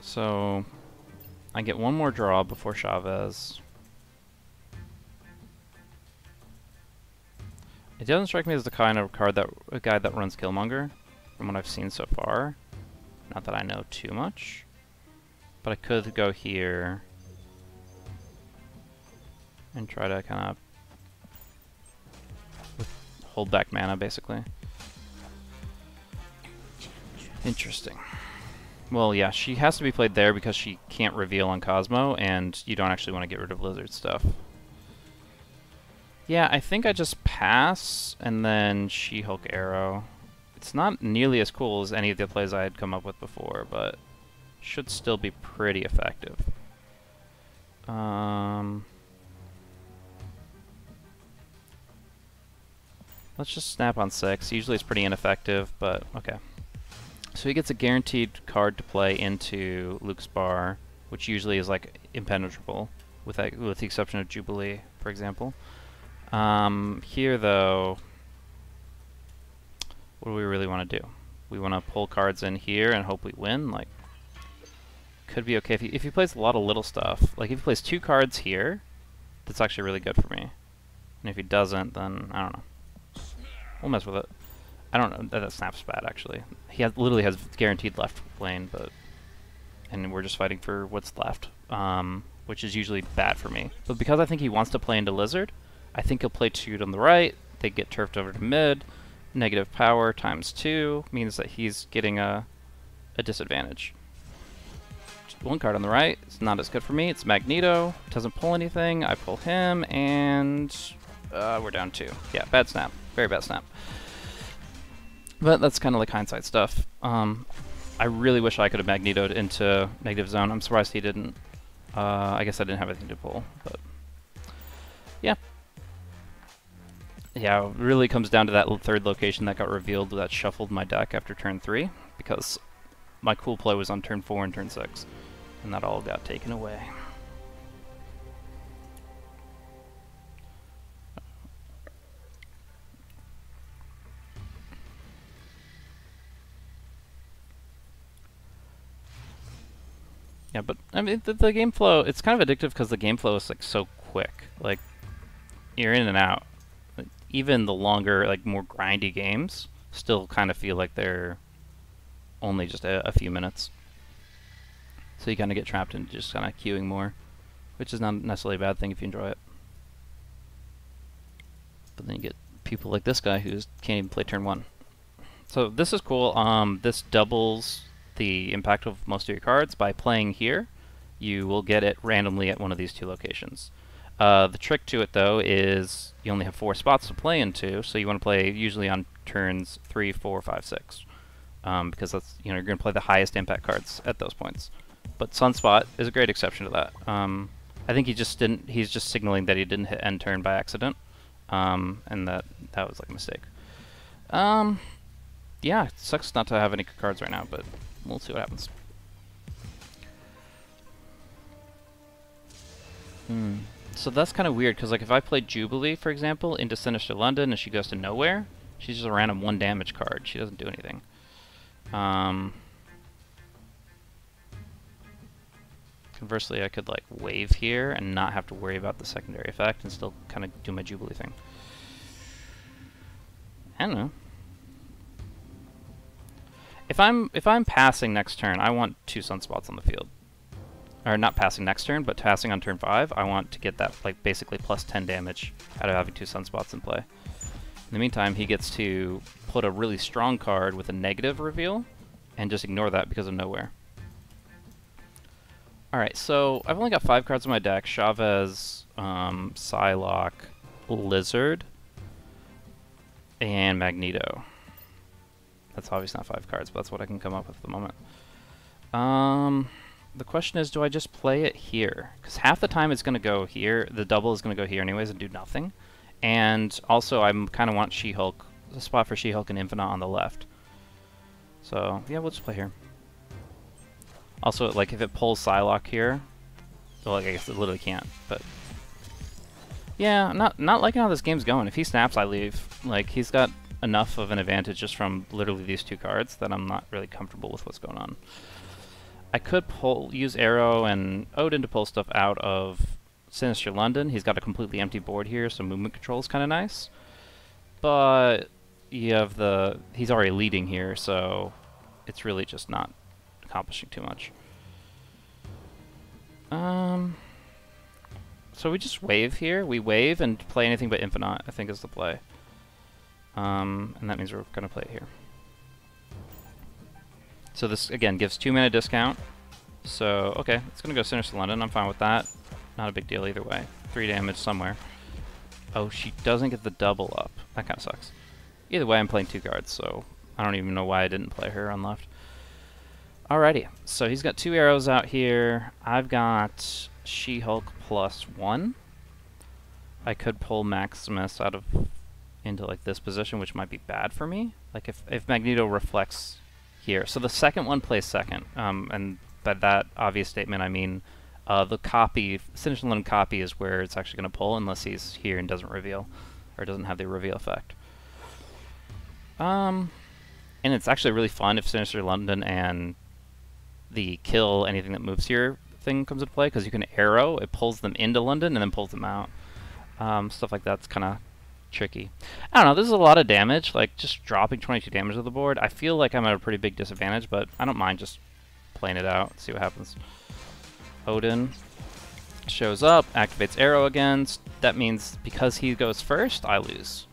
So, I get one more draw before Chavez. It doesn't strike me as the kind of card that a guy that runs Killmonger, from what I've seen so far. Not that I know too much. But I could go here and try to kind of hold back mana, basically. Interesting. Well, yeah, she has to be played there because she can't reveal on Cosmo, and you don't actually want to get rid of lizard stuff. Yeah, I think I just pass, and then She-Hulk Aero. It's not nearly as cool as any of the plays I had come up with before, but should still be pretty effective. Um... Let's just snap on 6. Usually it's pretty ineffective, but okay. So he gets a guaranteed card to play into Luke's bar, which usually is like impenetrable, with, with the exception of Jubilee, for example. Um, here, though, what do we really want to do? We want to pull cards in here and hope we win? Like, could be okay if he, if he plays a lot of little stuff. Like, if he plays two cards here, that's actually really good for me. And if he doesn't, then I don't know. We'll mess with it. I don't know. That, that snaps bad, actually. He has, literally has guaranteed left lane, but... And we're just fighting for what's left, um, which is usually bad for me. But because I think he wants to play into Lizard, I think he'll play Toot on the right, they get turfed over to mid, negative power times 2 means that he's getting a, a disadvantage. One card on the right, it's not as good for me, it's Magneto, doesn't pull anything, I pull him, and uh, we're down 2. Yeah, bad snap. Very bad snap. But that's kind of like hindsight stuff. Um, I really wish I could have magnetoed into negative zone. I'm surprised he didn't. Uh, I guess I didn't have anything to pull, but yeah. Yeah, really comes down to that third location that got revealed that shuffled my deck after turn 3, because my cool play was on turn 4 and turn 6, and that all got taken away. Yeah, but I mean the, the game flow. It's kind of addictive because the game flow is like so quick. Like you're in and out. even the longer, like more grindy games, still kind of feel like they're only just a, a few minutes. So you kind of get trapped in just kind of queuing more, which is not necessarily a bad thing if you enjoy it. But then you get people like this guy who can't even play turn one. So this is cool. Um, this doubles the impact of most of your cards by playing here. You will get it randomly at one of these two locations. Uh, the trick to it, though, is you only have four spots to play into, so you want to play usually on turns three, four, five, six, um, because that's you know you're going to play the highest impact cards at those points. But Sunspot is a great exception to that. Um, I think he just didn't. He's just signaling that he didn't hit end turn by accident, um, and that that was like a mistake. Um, yeah, it sucks not to have any cards right now, but we'll see what happens. Hmm. So that's kind of weird, because like if I play Jubilee, for example, into Sinister London and she goes to nowhere, she's just a random one damage card. She doesn't do anything. Um, Conversely, I could like wave here and not have to worry about the secondary effect and still kind of do my Jubilee thing. I don't know. If I'm if I'm passing next turn, I want two sunspots on the field. Or not passing next turn, but passing on turn five, I want to get that like basically plus 10 damage out of having two sunspots in play. In the meantime, he gets to put a really strong card with a negative reveal and just ignore that because of nowhere. Alright, so I've only got five cards in my deck. Chavez, um, Psylocke, Lizard, and Magneto. That's obviously not five cards, but that's what I can come up with at the moment. Um, the question is, do I just play it here? Because half the time it's going to go here, the double is going to go here anyways and do nothing. And also, I kind of want She-Hulk, a spot for She-Hulk and Infinaut on the left. So, yeah, we'll just play here. Also, like, if it pulls Psylocke here, well, like, I guess it literally can't, but... Yeah, I'm not not liking how this game's going. If he snaps, I leave. Like, he's got enough of an advantage just from literally these two cards that I'm not really comfortable with what's going on. I could pull use Aero and Odin to pull stuff out of Sinister London. He's got a completely empty board here, so movement control is kind of nice. But you have the... He's already leading here, so it's really just not accomplishing too much. Um... So we just wave here. We wave and play anything but Infinaut, I think is the play. Um, and that means we're going to play it here. So this, again, gives two mana discount. So, okay, it's going to go Sinister London. I'm fine with that. Not a big deal either way. Three damage somewhere. Oh, she doesn't get the double up. That kind of sucks. Either way, I'm playing two cards, so I don't even know why I didn't play her on left. Alrighty, so he's got two arrows out here. I've got She-Hulk plus one. I could pull Maximus out of into like this position, which might be bad for me. Like if, if Magneto reflects here. So the second one plays second, um, and by that obvious statement I mean uh, the copy, Sinister London copy is where it's actually going to pull unless he's here and doesn't reveal, or doesn't have the reveal effect. Um, and it's actually really fun if Sinister London and the kill anything that moves here thing comes into play, because you can aero, it pulls them into London and then pulls them out. Um, stuff like that's kind of tricky. I don't know, this is a lot of damage, like just dropping 22 damage to the board. I feel like I'm at a pretty big disadvantage, but I don't mind just playing it out, see what happens. Odin shows up, activates Aero again. That means because he goes first, I lose.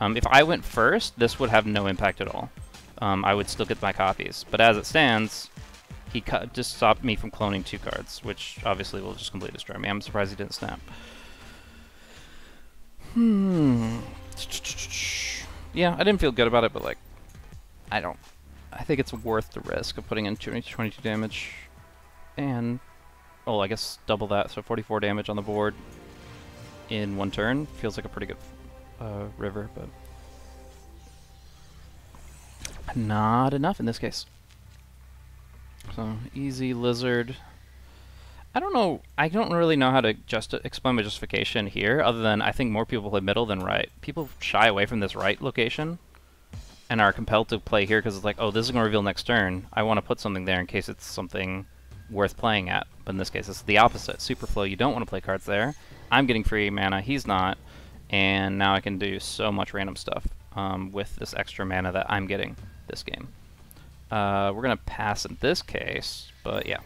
Um, if I went first, this would have no impact at all. Um, I would still get my copies. But as it stands, he just stopped me from cloning two cards, which obviously will just completely destroy me. I'm surprised he didn't snap. Hmm. Yeah, I didn't feel good about it, but like, I don't. I think it's worth the risk of putting in 22 damage, and oh, I guess double that, so 44 damage on the board in one turn feels like a pretty good uh, river, but not enough in this case. So easy lizard. I don't know. I don't really know how to just explain my justification here, other than I think more people play middle than right. People shy away from this right location and are compelled to play here because it's like, oh, this is going to reveal next turn. I want to put something there in case it's something worth playing at. But in this case, it's the opposite. Superflow, you don't want to play cards there. I'm getting free mana, he's not. And now I can do so much random stuff um, with this extra mana that I'm getting this game. Uh, we're going to pass in this case, but yeah.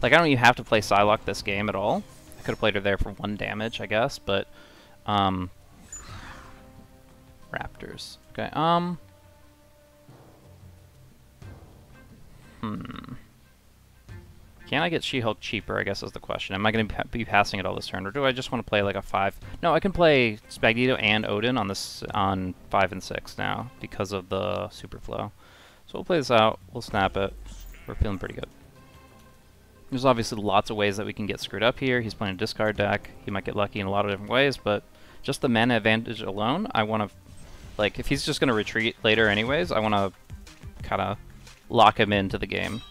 Like, I don't even have to play Psylocke this game at all. I could have played her there for one damage, I guess, but... Um, Raptors. Okay, um... Hmm. Can I get She-Hulk cheaper, I guess is the question. Am I going to be passing it all this turn, or do I just want to play like a 5? No, I can play Magneto and Odin on this on 5 and 6 now, because of the Super Flow. So we'll play this out, we'll snap it. We're feeling pretty good. There's obviously lots of ways that we can get screwed up here. He's playing a discard deck. He might get lucky in a lot of different ways, but just the mana advantage alone, I want to... Like, if he's just going to retreat later anyways, I want to kind of lock him into the game.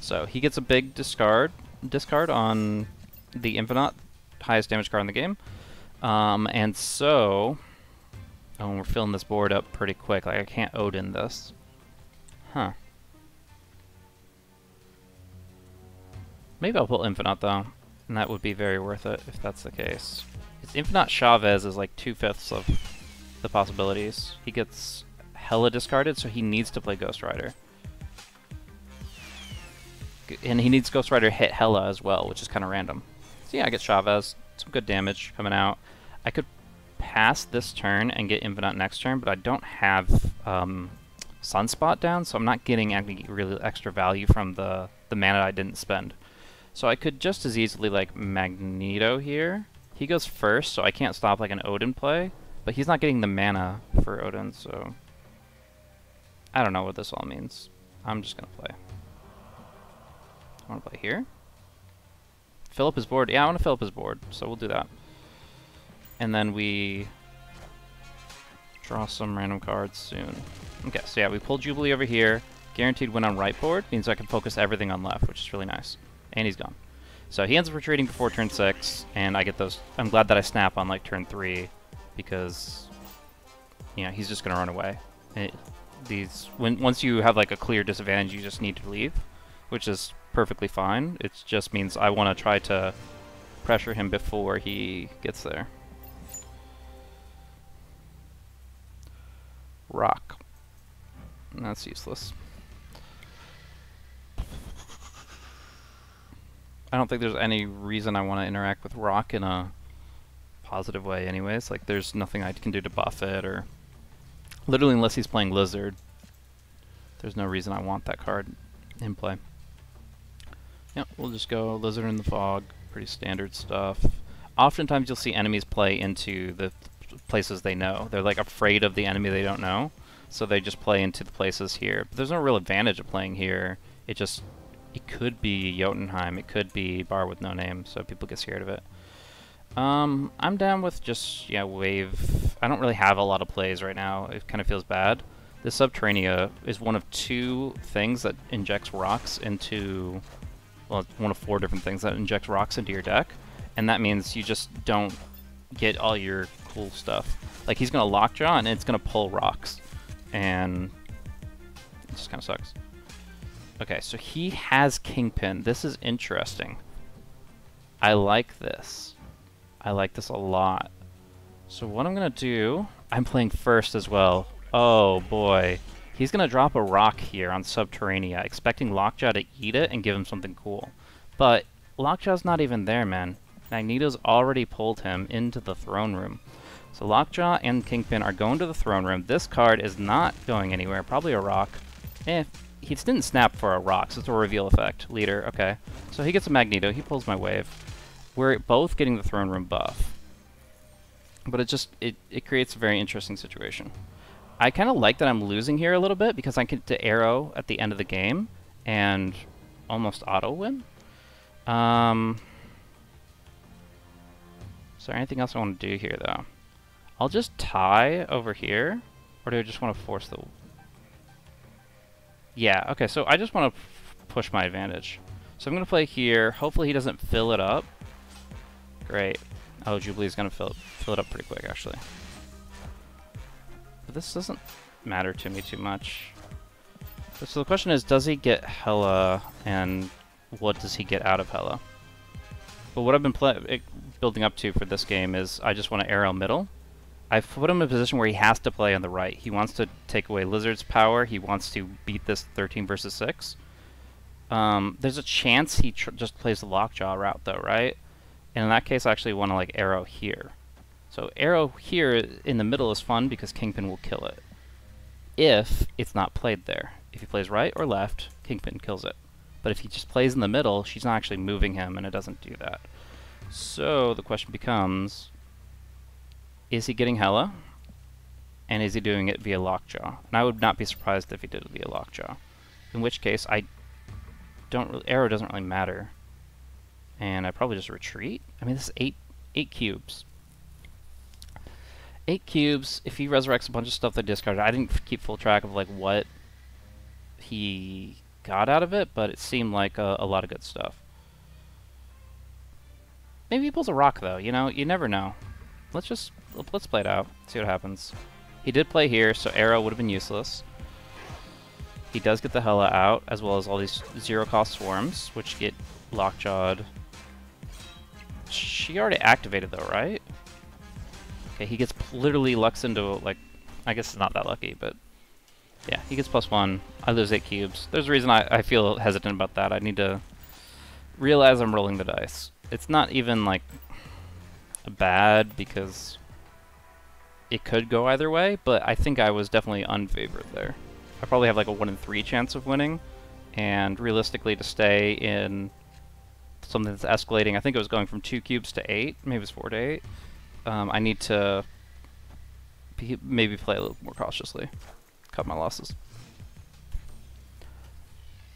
So he gets a big discard discard on the Infinaut, highest damage card in the game. Um, and so... Oh, we're filling this board up pretty quick. Like, I can't Odin this. Huh. Maybe I'll pull Infinaut, though. And that would be very worth it if that's the case. If not Chavez is like two-fifths of the possibilities. He gets Hela discarded, so he needs to play Ghost Rider. And he needs Ghost Rider hit Hela as well, which is kind of random. So yeah, I get Chavez. Some good damage coming out. I could pass this turn and get Infinaut next turn, but I don't have um, Sunspot down, so I'm not getting any really extra value from the, the mana I didn't spend. So I could just as easily like Magneto here. He goes first, so I can't stop like an Odin play, but he's not getting the mana for Odin, so I don't know what this all means. I'm just gonna play. I wanna play here? Fill up his board. Yeah, I wanna fill up his board, so we'll do that. And then we draw some random cards soon. Okay, so yeah, we pull Jubilee over here. Guaranteed win on right board means I can focus everything on left, which is really nice. And he's gone. So he ends up retreating before turn 6, and I get those... I'm glad that I snap on, like, turn 3, because, you know, he's just going to run away. It, these... when Once you have, like, a clear disadvantage, you just need to leave, which is perfectly fine. It just means I want to try to pressure him before he gets there. Rock. That's useless. I don't think there's any reason I want to interact with Rock in a positive way anyways. Like, there's nothing I can do to buff it, or... Literally, unless he's playing Lizard, there's no reason I want that card in play. Yep, we'll just go Lizard in the Fog. Pretty standard stuff. Oftentimes you'll see enemies play into the places they know. They're like afraid of the enemy they don't know, so they just play into the places here. But there's no real advantage of playing here. It just it could be Jotunheim, it could be Bar with no name, so people get scared of it. Um, I'm down with just, yeah, wave. I don't really have a lot of plays right now. It kind of feels bad. This Subterranea is one of two things that injects rocks into, well, one of four different things that injects rocks into your deck, and that means you just don't get all your cool stuff. Like, he's going to Lockjaw, and it's going to pull rocks, and it just kind of sucks. Okay, so he has Kingpin. This is interesting. I like this. I like this a lot. So what I'm going to do... I'm playing first as well. Oh, boy. He's going to drop a rock here on Subterranea, expecting Lockjaw to eat it and give him something cool. But Lockjaw's not even there, man. Magneto's already pulled him into the throne room. So Lockjaw and Kingpin are going to the throne room. This card is not going anywhere. Probably a rock. Eh, he didn't snap for a rock, so it's a reveal effect. Leader, okay. So he gets a Magneto, he pulls my wave. We're both getting the throne room buff. But it just, it, it creates a very interesting situation. I kind of like that I'm losing here a little bit because I get to aero at the end of the game and almost auto win. Um, is there anything else I want to do here though? I'll just tie over here, or do I just want to force the yeah, okay, so I just want to push my advantage. So I'm going to play here. Hopefully he doesn't fill it up. Great. Oh, Jubilee's going to fill, fill it up pretty quick, actually. But this doesn't matter to me too much. So the question is, does he get Hela, and what does he get out of Hela? But what I've been building up to for this game is I just want to aero middle. I've put him in a position where he has to play on the right. He wants to take away Lizard's power. He wants to beat this 13 versus 6. Um, there's a chance he just plays the Lockjaw route, though, right? And in that case, I actually want to, like, aero here. So aero here in the middle is fun because Kingpin will kill it. If it's not played there. If he plays right or left, Kingpin kills it. But if he just plays in the middle, she's not actually moving him, and it doesn't do that. So the question becomes, is he getting Hela? And is he doing it via Lockjaw? And I would not be surprised if he did it via Lockjaw. In which case, I don't really, aero doesn't really matter. And I probably just retreat. I mean, this is eight eight cubes. Eight cubes. If he resurrects a bunch of stuff that discarded, I didn't keep full track of like what he got out of it, but it seemed like a, a lot of good stuff. Maybe he pulls a rock though. You know, you never know. Let's just let's play it out. See what happens. He did play here, so aero would have been useless. He does get the Hela out, as well as all these zero-cost swarms, which get lockjawed. she already activated though, right? Okay, he gets literally Lux into, like, I guess it's not that lucky, but yeah, he gets plus one. I lose eight cubes. There's a reason I, I feel hesitant about that. I need to realize I'm rolling the dice. It's not even, like, bad because it could go either way, but I think I was definitely unfavored there. I probably have like a 1 in 3 chance of winning, and realistically to stay in something that's escalating, I think it was going from 2 cubes to 8, maybe it was 4 to 8, um, I need to maybe play a little more cautiously, cut my losses.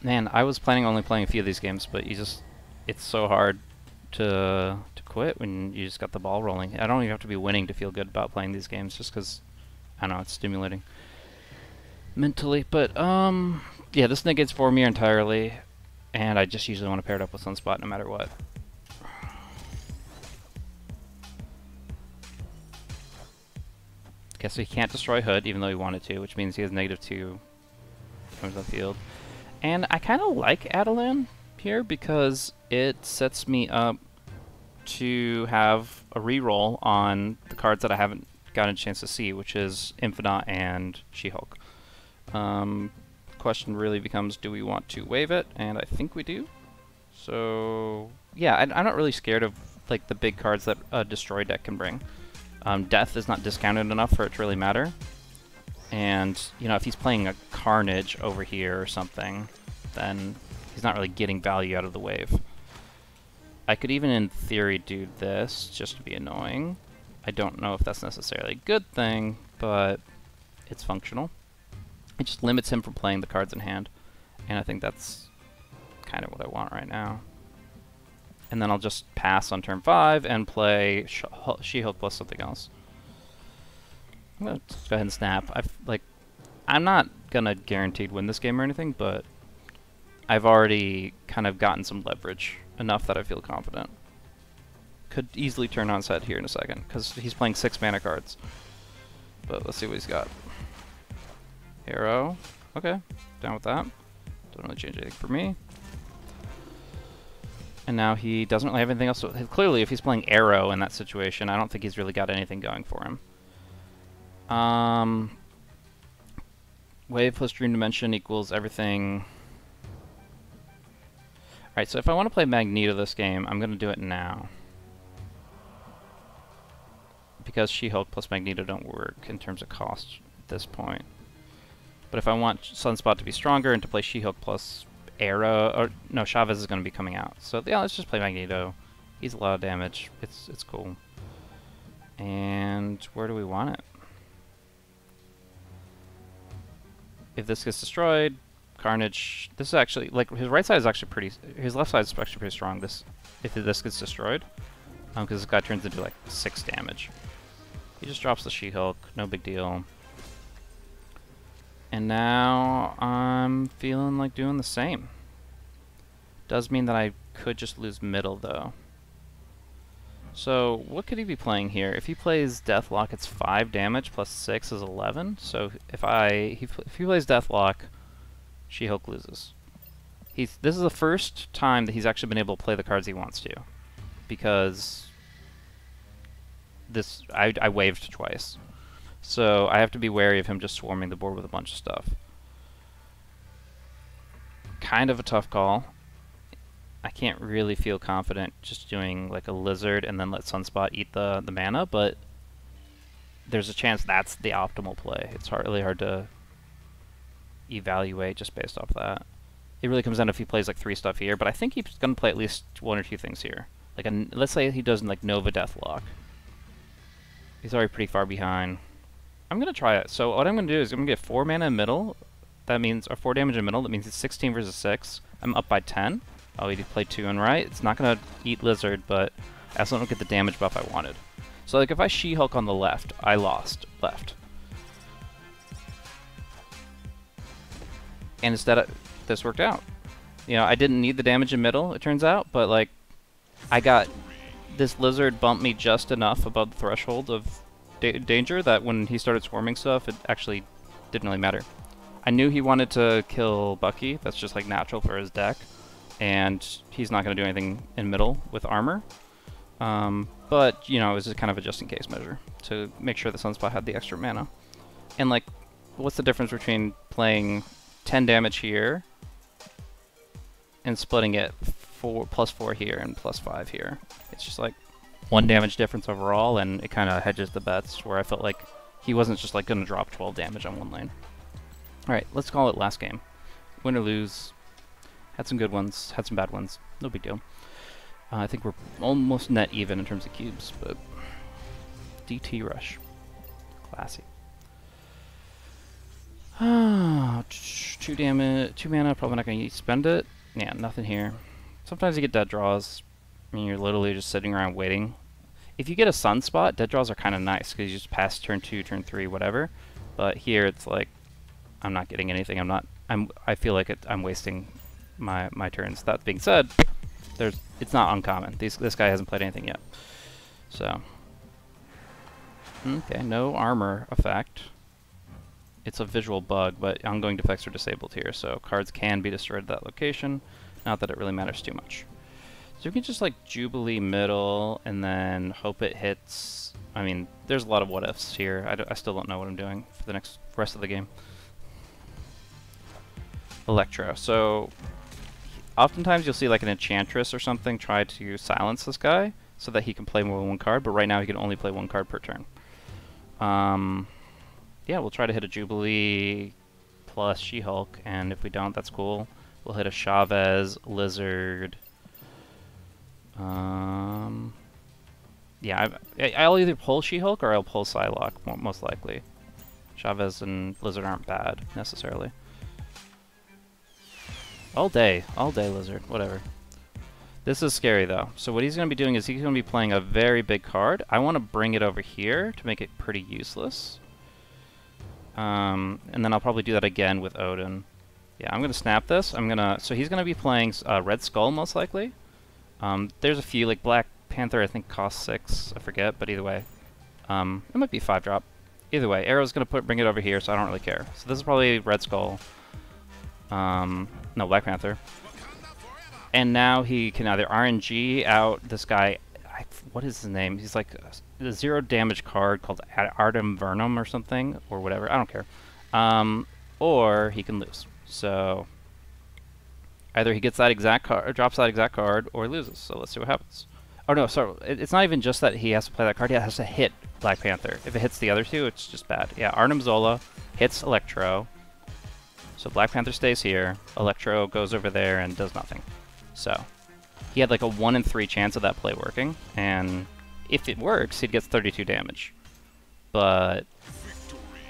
Man, I was planning only playing a few of these games, but you just, it's so hard to to quit when you just got the ball rolling. I don't even have to be winning to feel good about playing these games, just because I don't know it's stimulating mentally. But um, yeah, this negates Vormir entirely, and I just usually want to pair it up with Sunspot no matter what. Okay, so he can't destroy Hood, even though he wanted to, which means he has negative two comes the field. And I kind of like Attilan here because it sets me up to have a reroll on the cards that I haven't gotten a chance to see, which is Infinaut and She-Hulk. Um, question really becomes, do we want to wave it? And I think we do. So, yeah, I, am not really scared of like the big cards that a Destroy deck can bring. Um, Death is not discounted enough for it to really matter. And, you know, if he's playing a Carnage over here or something, then he's not really getting value out of the wave. I could even in theory do this just to be annoying. I don't know if that's necessarily a good thing, but it's functional. It just limits him from playing the cards in hand, and I think that's kind of what I want right now. And then I'll just pass on turn 5 and play She-Hulk plus something else. I'm gonna go ahead and snap. I've, like, I'm not gonna guaranteed win this game or anything, but I've already kind of gotten some leverage enough that I feel confident. Could easily turn on set here in a second, because he's playing six mana cards. But let's see what he's got. Aero. Okay, down with that. Don't really change anything for me. And now he doesn't really have anything else. clearly, if he's playing Aero in that situation, I don't think he's really got anything going for him. Um, wave plus Dream Dimension equals everything Alright, so if I want to play Magneto this game, I'm going to do it now. Because She-Hulk plus Magneto don't work in terms of cost at this point. But if I want Sunspot to be stronger and to play She-Hulk plus Aero, or no, Chavez is going to be coming out. So yeah, let's just play Magneto. He's a lot of damage. It's it's cool. And where do we want it? If this gets destroyed, Carnage. This is actually like his right side is actually pretty. His left side is actually pretty strong. This if this gets destroyed, because um, this guy turns into like six damage. He just drops the She-Hulk. No big deal. And now I'm feeling like doing the same. Does mean that I could just lose middle though. So what could he be playing here? If he plays Deathlok, it's five damage plus six is eleven. So if I he, if he plays Deathlok, she-Hulk loses. He's this is the first time that he's actually been able to play the cards he wants to, because this I, I waved twice, so I have to be wary of him just swarming the board with a bunch of stuff. Kind of a tough call. I can't really feel confident just doing like a lizard and then let Sunspot eat the the mana, but there's a chance that's the optimal play. It's hard, really hard to evaluate just based off that. It really comes down to if he plays like three stuff here, but I think he's going to play at least one or two things here. Like, a, let's say he does like Nova Deathlok. He's already pretty far behind. I'm going to try it. So what I'm going to do is I'm going to get 4 mana in middle. That means, or 4 damage in middle. That means it's 16 versus 6. I'm up by 10. Oh, he played 2 and right. It's not going to eat Lizard, but I also don't get the damage buff I wanted. So like if I She-Hulk on the left, I lost left. And instead of, this worked out. You know, I didn't need the damage in middle, it turns out, but like, I got this lizard bumped me just enough above the threshold of da danger that when he started swarming stuff, it actually didn't really matter. I knew he wanted to kill Bucky, that's just like natural for his deck, and he's not going to do anything in middle with armor. Um, but, you know, it was just kind of a just-in-case measure to make sure the Sunspot had the extra mana. And, like, what's the difference between playing 10 damage here and splitting it four plus 4 here and plus 5 here? It's just, like, one damage difference overall, and it kind of hedges the bets, where I felt like he wasn't just, like, going to drop 12 damage on one lane. Alright, let's call it last game. Win or lose. Had some good ones, had some bad ones. No big deal. Uh, I think we're almost net even in terms of cubes, but DT Rush. Classy. [SIGHS] two damage, two mana, probably not going to spend it. Yeah, nothing here. Sometimes you get dead draws. I mean, you're literally just sitting around waiting. If you get a sunspot, dead draws are kind of nice, because you just pass turn 2, turn 3, whatever. But here it's like, I'm not getting anything. I'm not. I'm. I feel like it, I'm wasting my my turns. That being said, there's. It's not uncommon. These this guy hasn't played anything yet. So. Okay, no armor effect. It's a visual bug, but ongoing defects are disabled here, so cards can be destroyed at that location. Not that it really matters too much. So we can just like Jubilee middle and then hope it hits. I mean, there's a lot of what ifs here. I, I still don't know what I'm doing for the next rest of the game. Electro. So oftentimes you'll see like an enchantress or something try to silence this guy so that he can play more than one card, but right now he can only play one card per turn. Um, yeah, we'll try to hit a Jubilee plus She-Hulk, and if we don't, that's cool. We'll hit a Chavez, Lizard. Um, yeah, I, will either pull She-Hulk or I'll pull Psylocke, most likely. Chavez and Lizard aren't bad, necessarily. All day. All day, Lizard. Whatever. This is scary, though. So what he's going to be doing is he's going to be playing a very big card. I want to bring it over here to make it pretty useless. Um, and then I'll probably do that again with Odin. Yeah, I'm going to snap this. I'm going to... So he's going to be playing uh, Red Skull, most likely. Um, there's a few, like Black Panther, I think costs 6. I forget, but either way. Um, it might be 5-drop. Either way, Aero's going to put bring it over here, so I don't really care. So this is probably Red Skull. Um, no, Black Panther. And now he can either RNG out this guy. I, what is his name? He's like a, a zero damage card called Artem Vernum or something, or whatever. I don't care. Um, or he can lose. So either he gets that exact card, drops that exact card, or loses. So let's see what happens. Oh no, sorry. It, it's not even just that he has to play that card. He has to hit Black Panther. If it hits the other two, it's just bad. Yeah, Arnim Zola hits Electro. So Black Panther stays here, Electro goes over there and does nothing. So he had like a 1 in 3 chance of that play working, and if it works, he gets 32 damage. But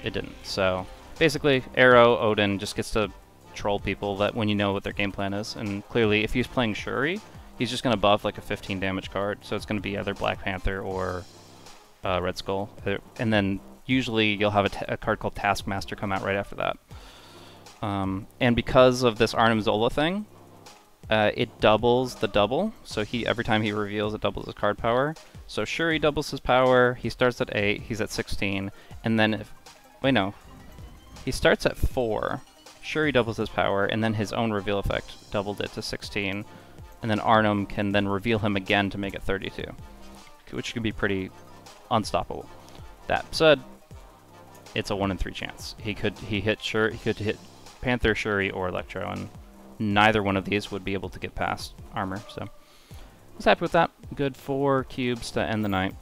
it didn't. So basically, Aero, Odin just gets to troll people that when you know what their game plan is. And clearly, if he's playing Shuri, he's just going to buff like a 15 damage card. So it's going to be either Black Panther or uh, Red Skull. And then usually you'll have a, a card called Taskmaster come out right after that. Um, and because of this Arnim Zola thing, uh, it doubles the double. So he every time he reveals, it doubles his card power. So Shuri doubles his power. He starts at 8, he's at 16. And then, if, wait, no. He starts at 4. Shuri doubles his power, and then his own reveal effect doubled it to 16. And then Arnim can then reveal him again to make it 32. Which can be pretty unstoppable. That said, it's a 1 in 3 chance. He could he hit Shuri, he could hit Panther, Shuri, or Electro, and neither one of these would be able to get past armor, so I was happy with that. Good four cubes to end the night.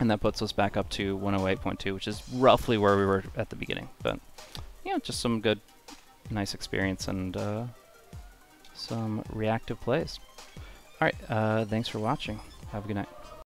And that puts us back up to 108.2, which is roughly where we were at the beginning. But, yeah, just some good, nice experience and uh, some reactive plays. Alright, uh, thanks for watching. Have a good night.